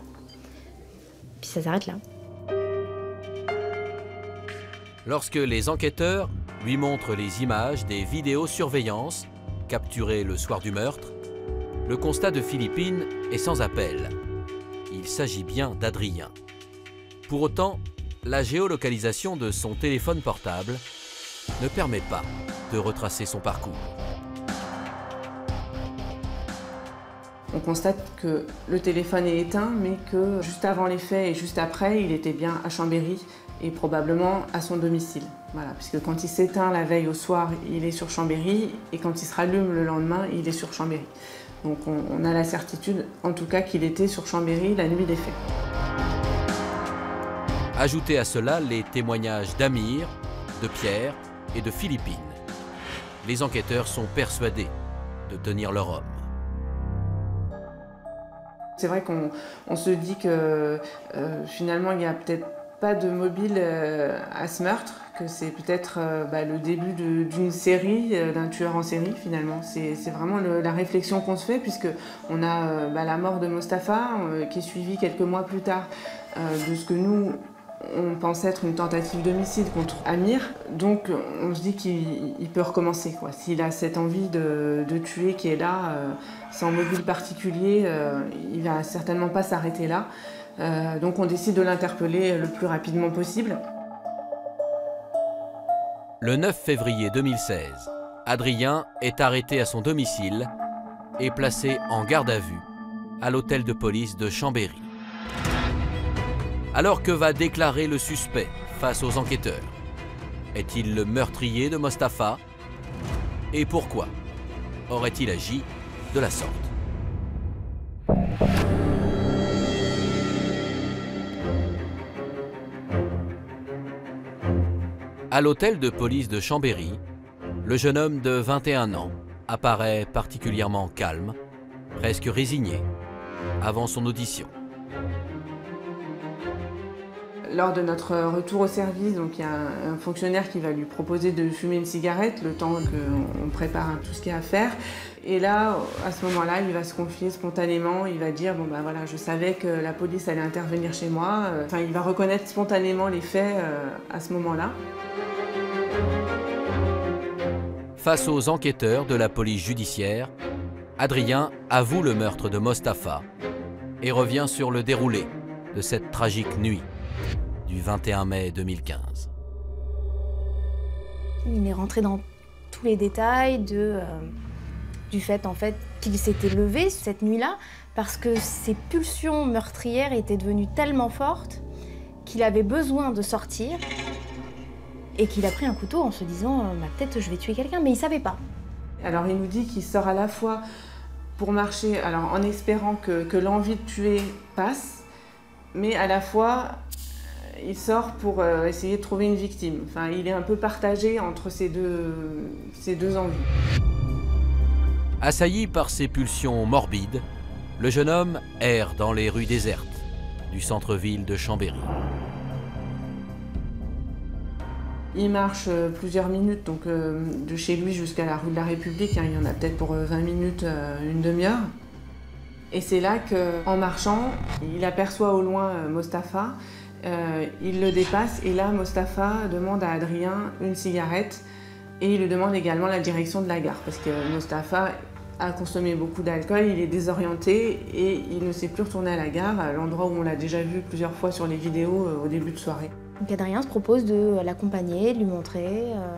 Lorsque les enquêteurs lui montrent les images des vidéosurveillances capturées le soir du meurtre, le constat de Philippine est sans appel. Il s'agit bien d'Adrien. Pour autant, la géolocalisation de son téléphone portable ne permet pas de retracer son parcours. On constate que le téléphone est éteint, mais que juste avant les faits et juste après, il était bien à Chambéry et probablement à son domicile. Voilà, puisque quand il s'éteint la veille au soir, il est sur Chambéry, et quand il se rallume le lendemain, il est sur Chambéry. Donc on, on a la certitude, en tout cas, qu'il était sur Chambéry la nuit des faits. Ajoutez à cela les témoignages d'Amir, de Pierre et de Philippine. les enquêteurs sont persuadés de tenir leur homme. C'est vrai qu'on se dit que euh, finalement il n'y a peut-être pas de mobile euh, à ce meurtre, que c'est peut-être euh, bah, le début d'une série, d'un tueur en série finalement. C'est vraiment la réflexion qu'on se fait puisque on a bah, la mort de Mustapha qui est suivie quelques mois plus tard de ce que nous on pense être une tentative d'homicide contre Amir, donc on se dit qu'il peut recommencer. S'il a cette envie de, tuer qui est là, sans mobile particulier, euh, il va certainement pas s'arrêter là. Euh, donc on décide de l'interpeller le plus rapidement possible. Le 9 février 2016, Adrien est arrêté à son domicile et placé en garde à vue à l'hôtel de police de Chambéry. Alors que va déclarer le suspect face aux enquêteurs? Est-il le meurtrier de Mostafa? Et pourquoi aurait-il agi de la sorte À l'hôtel de police de Chambéry, le jeune homme de 21 ans apparaît particulièrement calme, presque résigné, avant son audition. Lors de notre retour au service, donc il y a un, fonctionnaire qui va lui proposer de fumer une cigarette le temps qu'on prépare tout ce qu'il y a à faire. Et là, à ce moment-là, il va se confier spontanément, il va dire bon ben voilà, je savais que la police allait intervenir chez moi. Enfin, il va reconnaître spontanément les faits euh, à ce moment-là. Face aux enquêteurs de la police judiciaire, Adrien avoue le meurtre de Mostafa et revient sur le déroulé de cette tragique nuit du 21 mai 2015. Il est rentré dans tous les détails de, euh, du fait en fait qu'il s'était levé cette nuit-là parce que ses pulsions meurtrières étaient devenues tellement fortes qu'il avait besoin de sortir et qu'il a pris un couteau en se disant euh, bah, peut-être je vais tuer quelqu'un, mais il savait pas. Alors il nous dit qu'il sort à la fois pour marcher, alors en espérant que, que l'envie de tuer passe, mais à la fois il sort pour euh, essayer de trouver une victime. Enfin, il est un peu partagé entre ces deux, ces deux envies. Assailli par ses pulsions morbides, le jeune homme erre dans les rues désertes du centre-ville de Chambéry. Il marche euh, plusieurs minutes, donc euh, de chez lui jusqu'à la rue de la République. Hein, il y en a peut-être pour 20 minutes, une demi-heure. Et c'est là qu'en marchant, il aperçoit au loin Mostafa euh, il le dépasse et là, Mostafa demande à Adrien une cigarette et il lui demande également la direction de la gare parce que Mostafa a consommé beaucoup d'alcool, il est désorienté et il ne sait plus retourner à la gare, à l'endroit où on l'a déjà vu plusieurs fois sur les vidéos euh, au début de soirée. Donc Adrien se propose de l'accompagner, de lui montrer. Euh,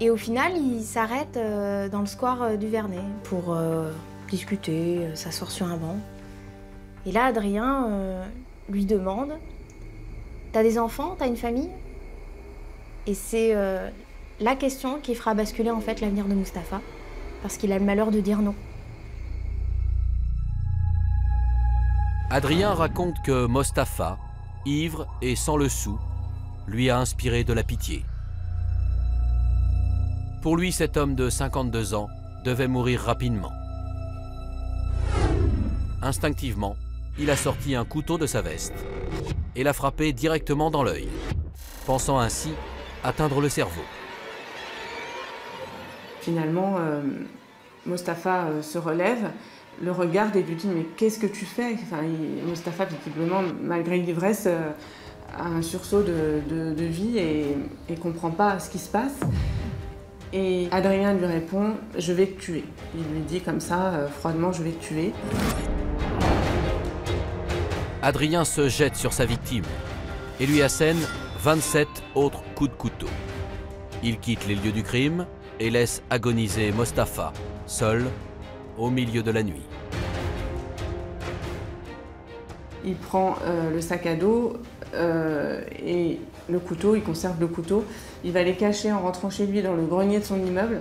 et au final, il s'arrête dans le square du Vernet pour discuter, s'asseoir sur un banc. Et là, Adrien lui demande T'as des enfants? T'as une famille Et c'est euh, la question qui fera basculer en fait l'avenir de Mustapha, parce qu'il a le malheur de dire non. Adrien raconte que Mostafa, ivre et sans le sou, lui a inspiré de la pitié. Pour lui, cet homme de 52 ans devait mourir rapidement. Instinctivement, il a sorti un couteau de sa veste et l'a frappé directement dans l'œil, pensant ainsi atteindre le cerveau. Finalement, euh, Mustapha euh, se relève, le regarde et lui dit Mais qu'est-ce que tu fais? Enfin, Mustapha, visiblement, malgré l'ivresse, euh, a un sursaut de, vie et ne comprend pas ce qui se passe. Et Adrien lui répond Je vais te tuer. Il lui dit comme ça, froidement Je vais te tuer. Adrien se jette sur sa victime et lui assène 27 autres coups de couteau. Il quitte les lieux du crime et laisse agoniser Mostafa, seul, au milieu de la nuit. Il prend euh, le sac à dos euh, et le couteau, il conserve le couteau. Il va les cacher en rentrant chez lui dans le grenier de son immeuble.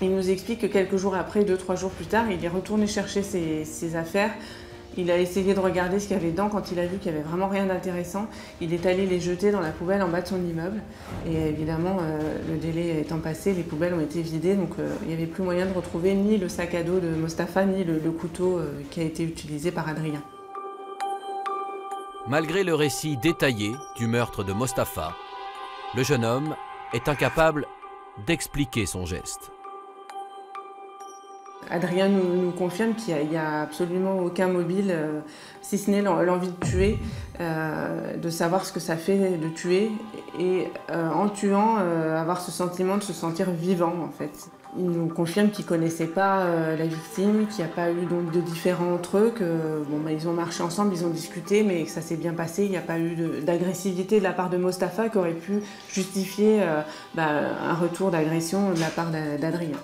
Il nous explique que quelques jours après, deux, trois jours plus tard, il est retourné chercher ses affaires Il a essayé de regarder ce qu'il y avait dedans quand il a vu qu'il n'y avait vraiment rien d'intéressant. Il est allé les jeter dans la poubelle en bas de son immeuble. Et évidemment, euh, le délai étant passé, les poubelles ont été vidées, donc euh, il n'y avait plus moyen de retrouver ni le sac à dos de Mustapha, ni le, couteau euh, qui a été utilisé par Adrien. Malgré le récit détaillé du meurtre de Mustapha, le jeune homme est incapable d'expliquer son geste. Adrien nous, confirme qu'il n'y a, absolument aucun mobile, euh, si ce n'est l'envie de tuer, euh, de savoir ce que ça fait de tuer, et euh, en tuant, avoir ce sentiment de se sentir vivant en fait. Il nous confirme qu'il ne connaissait pas la victime, qu'il n'y a pas eu donc, de différends entre eux, que bon, bah, ils ont marché ensemble, ils ont discuté, mais que ça s'est bien passé. Il n'y a pas eu d'agressivité de, la part de Mostafa qui aurait pu justifier bah, un retour d'agression de la part d'Adrien.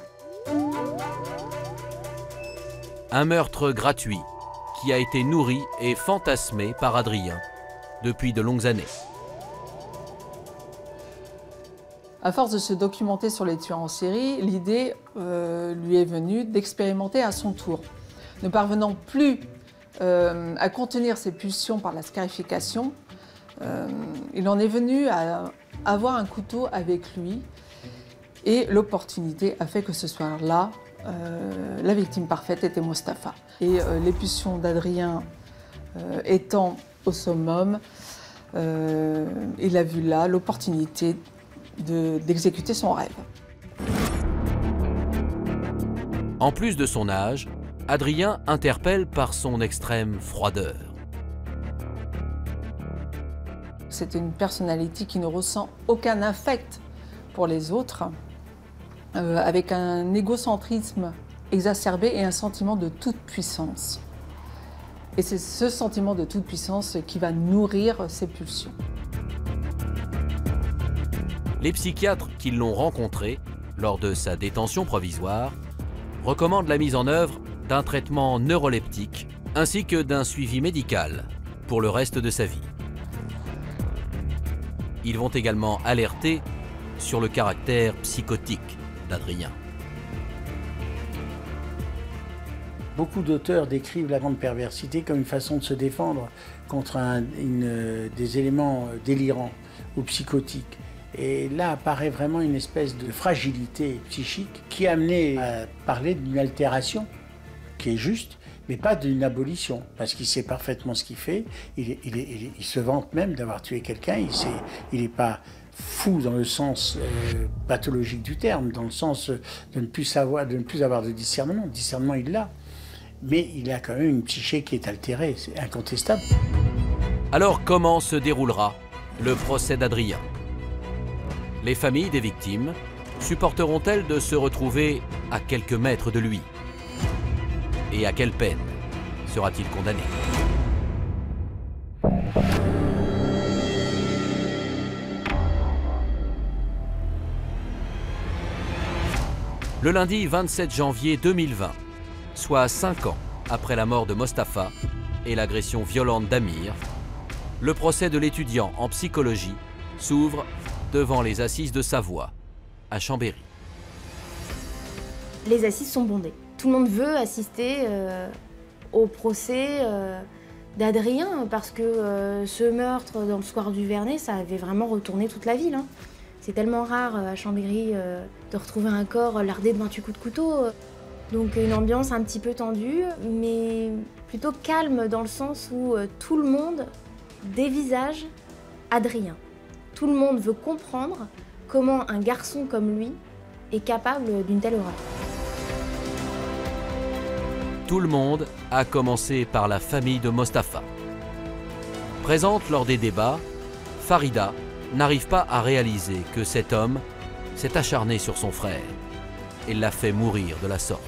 Un meurtre gratuit qui a été nourri et fantasmé par Adrien depuis de longues années. À force de se documenter sur les tueurs en série, l'idée euh, lui est venue d'expérimenter à son tour. Ne parvenant plus euh, à contenir ses pulsions par la scarification, euh, il en est venu à avoir un couteau avec lui et l'opportunité a fait que ce soir-là, euh, la victime parfaite était Mustapha. Et euh, les pulsions d'Adrien euh, étant au summum, il a vu là l'opportunité d'exécuter son rêve. En plus de son âge, Adrien interpelle par son extrême froideur. C'est une personnalité qui ne ressent aucun affect pour les autres, euh, avec un égocentrisme exacerbé et un sentiment de toute puissance. Et c'est ce sentiment de toute puissance qui va nourrir ses pulsions. Les psychiatres qui l'ont rencontré lors de sa détention provisoire recommandent la mise en œuvre d'un traitement neuroleptique ainsi que d'un suivi médical pour le reste de sa vie. Ils vont également alerter sur le caractère psychotique d'Adrien. Beaucoup d'auteurs décrivent la grande perversité comme une façon de se défendre contre des éléments délirants ou psychotiques. Et là apparaît vraiment une espèce de fragilité psychique qui a amené à parler d'une altération qui est juste, mais pas d'une abolition, parce qu'il sait parfaitement ce qu'il fait. Il, il, se vante même d'avoir tué quelqu'un. Il n'est pas fou dans le sens euh, pathologique du terme, dans le sens de ne plus savoir, de ne plus avoir de discernement. Discernement, il l'a. Mais il a quand même une psyché qui est altérée, c'est incontestable. Alors comment se déroulera le procès d'Adrien? Les familles des victimes supporteront-elles de se retrouver à quelques mètres de lui? Et à quelle peine sera-t-il condamné? Le lundi 27 janvier 2020, soit cinq ans après la mort de Mostafa et l'agression violente d'Amir, le procès de l'étudiant en psychologie s'ouvre devant les assises de Savoie, à Chambéry. Les assises sont bondées. Tout le monde veut assister euh, au procès euh, d'Adrien parce que euh, ce meurtre dans le square du Vernet, ça avait vraiment retourné toute la ville. Hein. C'est tellement rare à Chambéry de retrouver un corps lardé de 28 coups de couteau. Donc une ambiance un petit peu tendue, mais plutôt calme dans le sens où euh, tout le monde dévisage Adrien. Tout le monde veut comprendre comment un garçon comme lui est capable d'une telle horreur. Tout le monde, a commencé par la famille de Mostafa. Présente lors des débats, Farida n'arrive pas à réaliser que cet homme s'est acharné sur son frère et l'a fait mourir de la sorte.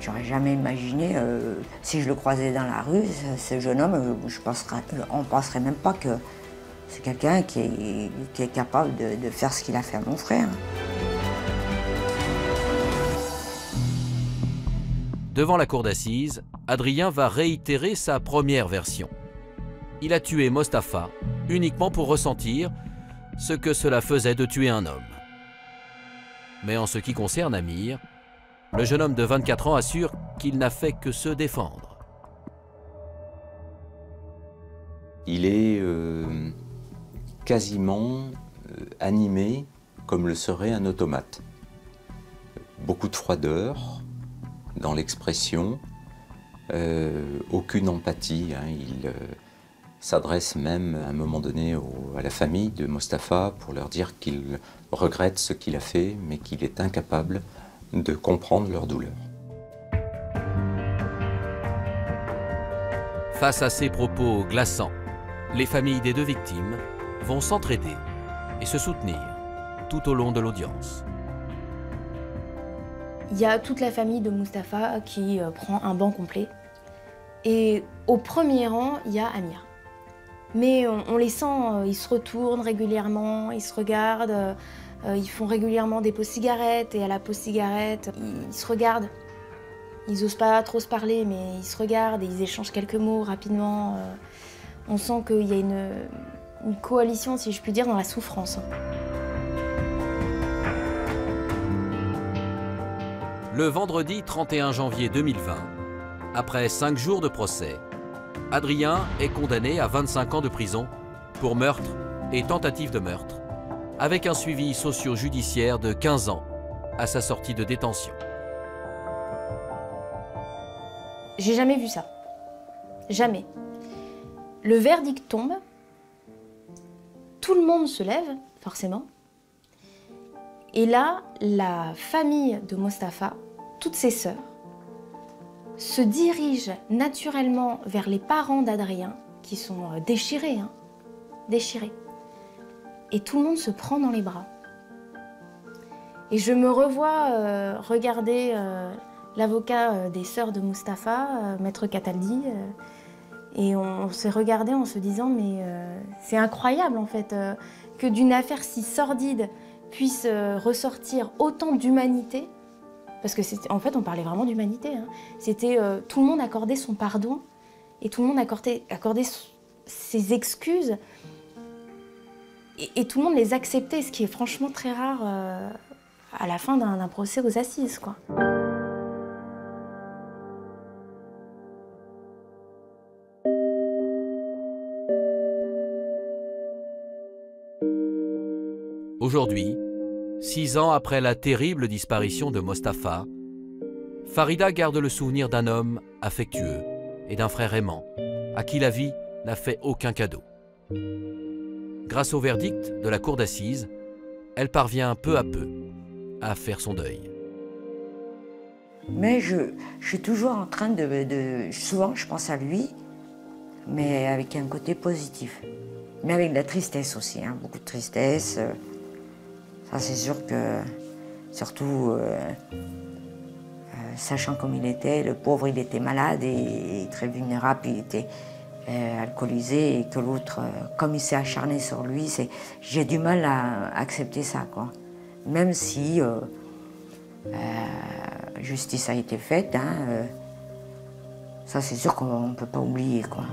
J'aurais jamais imaginé, euh, si je le croisais dans la rue, ce, jeune homme, euh, je penserais, euh, on ne penserait même pas que c'est quelqu'un qui est, capable de, de faire ce qu'il a fait à mon frère. Devant la cour d'assises, Adrien va réitérer sa première version. Il a tué Mostafa uniquement pour ressentir ce que cela faisait de tuer un homme. Mais en ce qui concerne Amir, le jeune homme de 24 ans assure qu'il n'a fait que se défendre. Il est euh, quasiment euh, animé comme le serait un automate. Beaucoup de froideur dans l'expression, euh, aucune empathie. Hein. S'adresse même à un moment donné à la famille de Mustapha pour leur dire qu'il regrette ce qu'il a fait, mais qu'il est incapable de comprendre leur douleur. Face à ces propos glaçants, les familles des deux victimes vont s'entraider et se soutenir tout au long de l'audience. Il y a toute la famille de Mustapha qui euh, prend un banc complet. Et au premier rang, il y a Amir. Mais on, les sent, euh, ils se retournent régulièrement, ils se regardent, euh, ils font régulièrement des pauses cigarettes et à la pause cigarette, ils, se regardent. Ils n'osent pas trop se parler, mais ils se regardent et ils échangent quelques mots rapidement. on sent qu'il y a une coalition, si je puis dire, dans la souffrance. Le vendredi 31 janvier 2020, après cinq jours de procès, Adrien est condamné à 25 ans de prison pour meurtre et tentative de meurtre, avec un suivi socio-judiciaire de 15 ans à sa sortie de détention. J'ai jamais vu ça. Jamais. Le verdict tombe, tout le monde se lève, forcément. Et là, la famille de Mustapha, toutes ses sœurs, se dirigent naturellement vers les parents d'Adrien, qui sont euh, déchirés, hein, déchirés. Et tout le monde se prend dans les bras. Et je me revois euh, regarder euh, l'avocat des sœurs de Mustapha, Maître Cataldi, et on, s'est regardé en se disant, mais c'est incroyable en fait, que d'une affaire si sordide puisse ressortir autant d'humanité. Parce que en fait, on parlait vraiment d'humanité. Hein. C'était tout le monde accordait son pardon et tout le monde accordait, ses excuses et, tout le monde les acceptait, ce qui est franchement très rare à la fin d'un procès aux assises. Aujourd'hui, six ans après la terrible disparition de Mostafa, Farida garde le souvenir d'un homme affectueux et d'un frère aimant, à qui la vie n'a fait aucun cadeau. Grâce au verdict de la cour d'assises, elle parvient peu à peu à faire son deuil. Mais je, suis toujours en train de, Souvent, je pense à lui, mais avec un côté positif. Mais avec de la tristesse aussi, hein, beaucoup de tristesse. Ah, c'est sûr que, surtout, euh, euh, sachant comme il était, le pauvre, il était malade et, très vulnérable, il était euh, alcoolisé, et que l'autre, comme il s'est acharné sur lui, j'ai du mal à accepter ça, quoi. Même si justice a été faite, hein, ça c'est sûr qu'on ne peut pas oublier, quoi.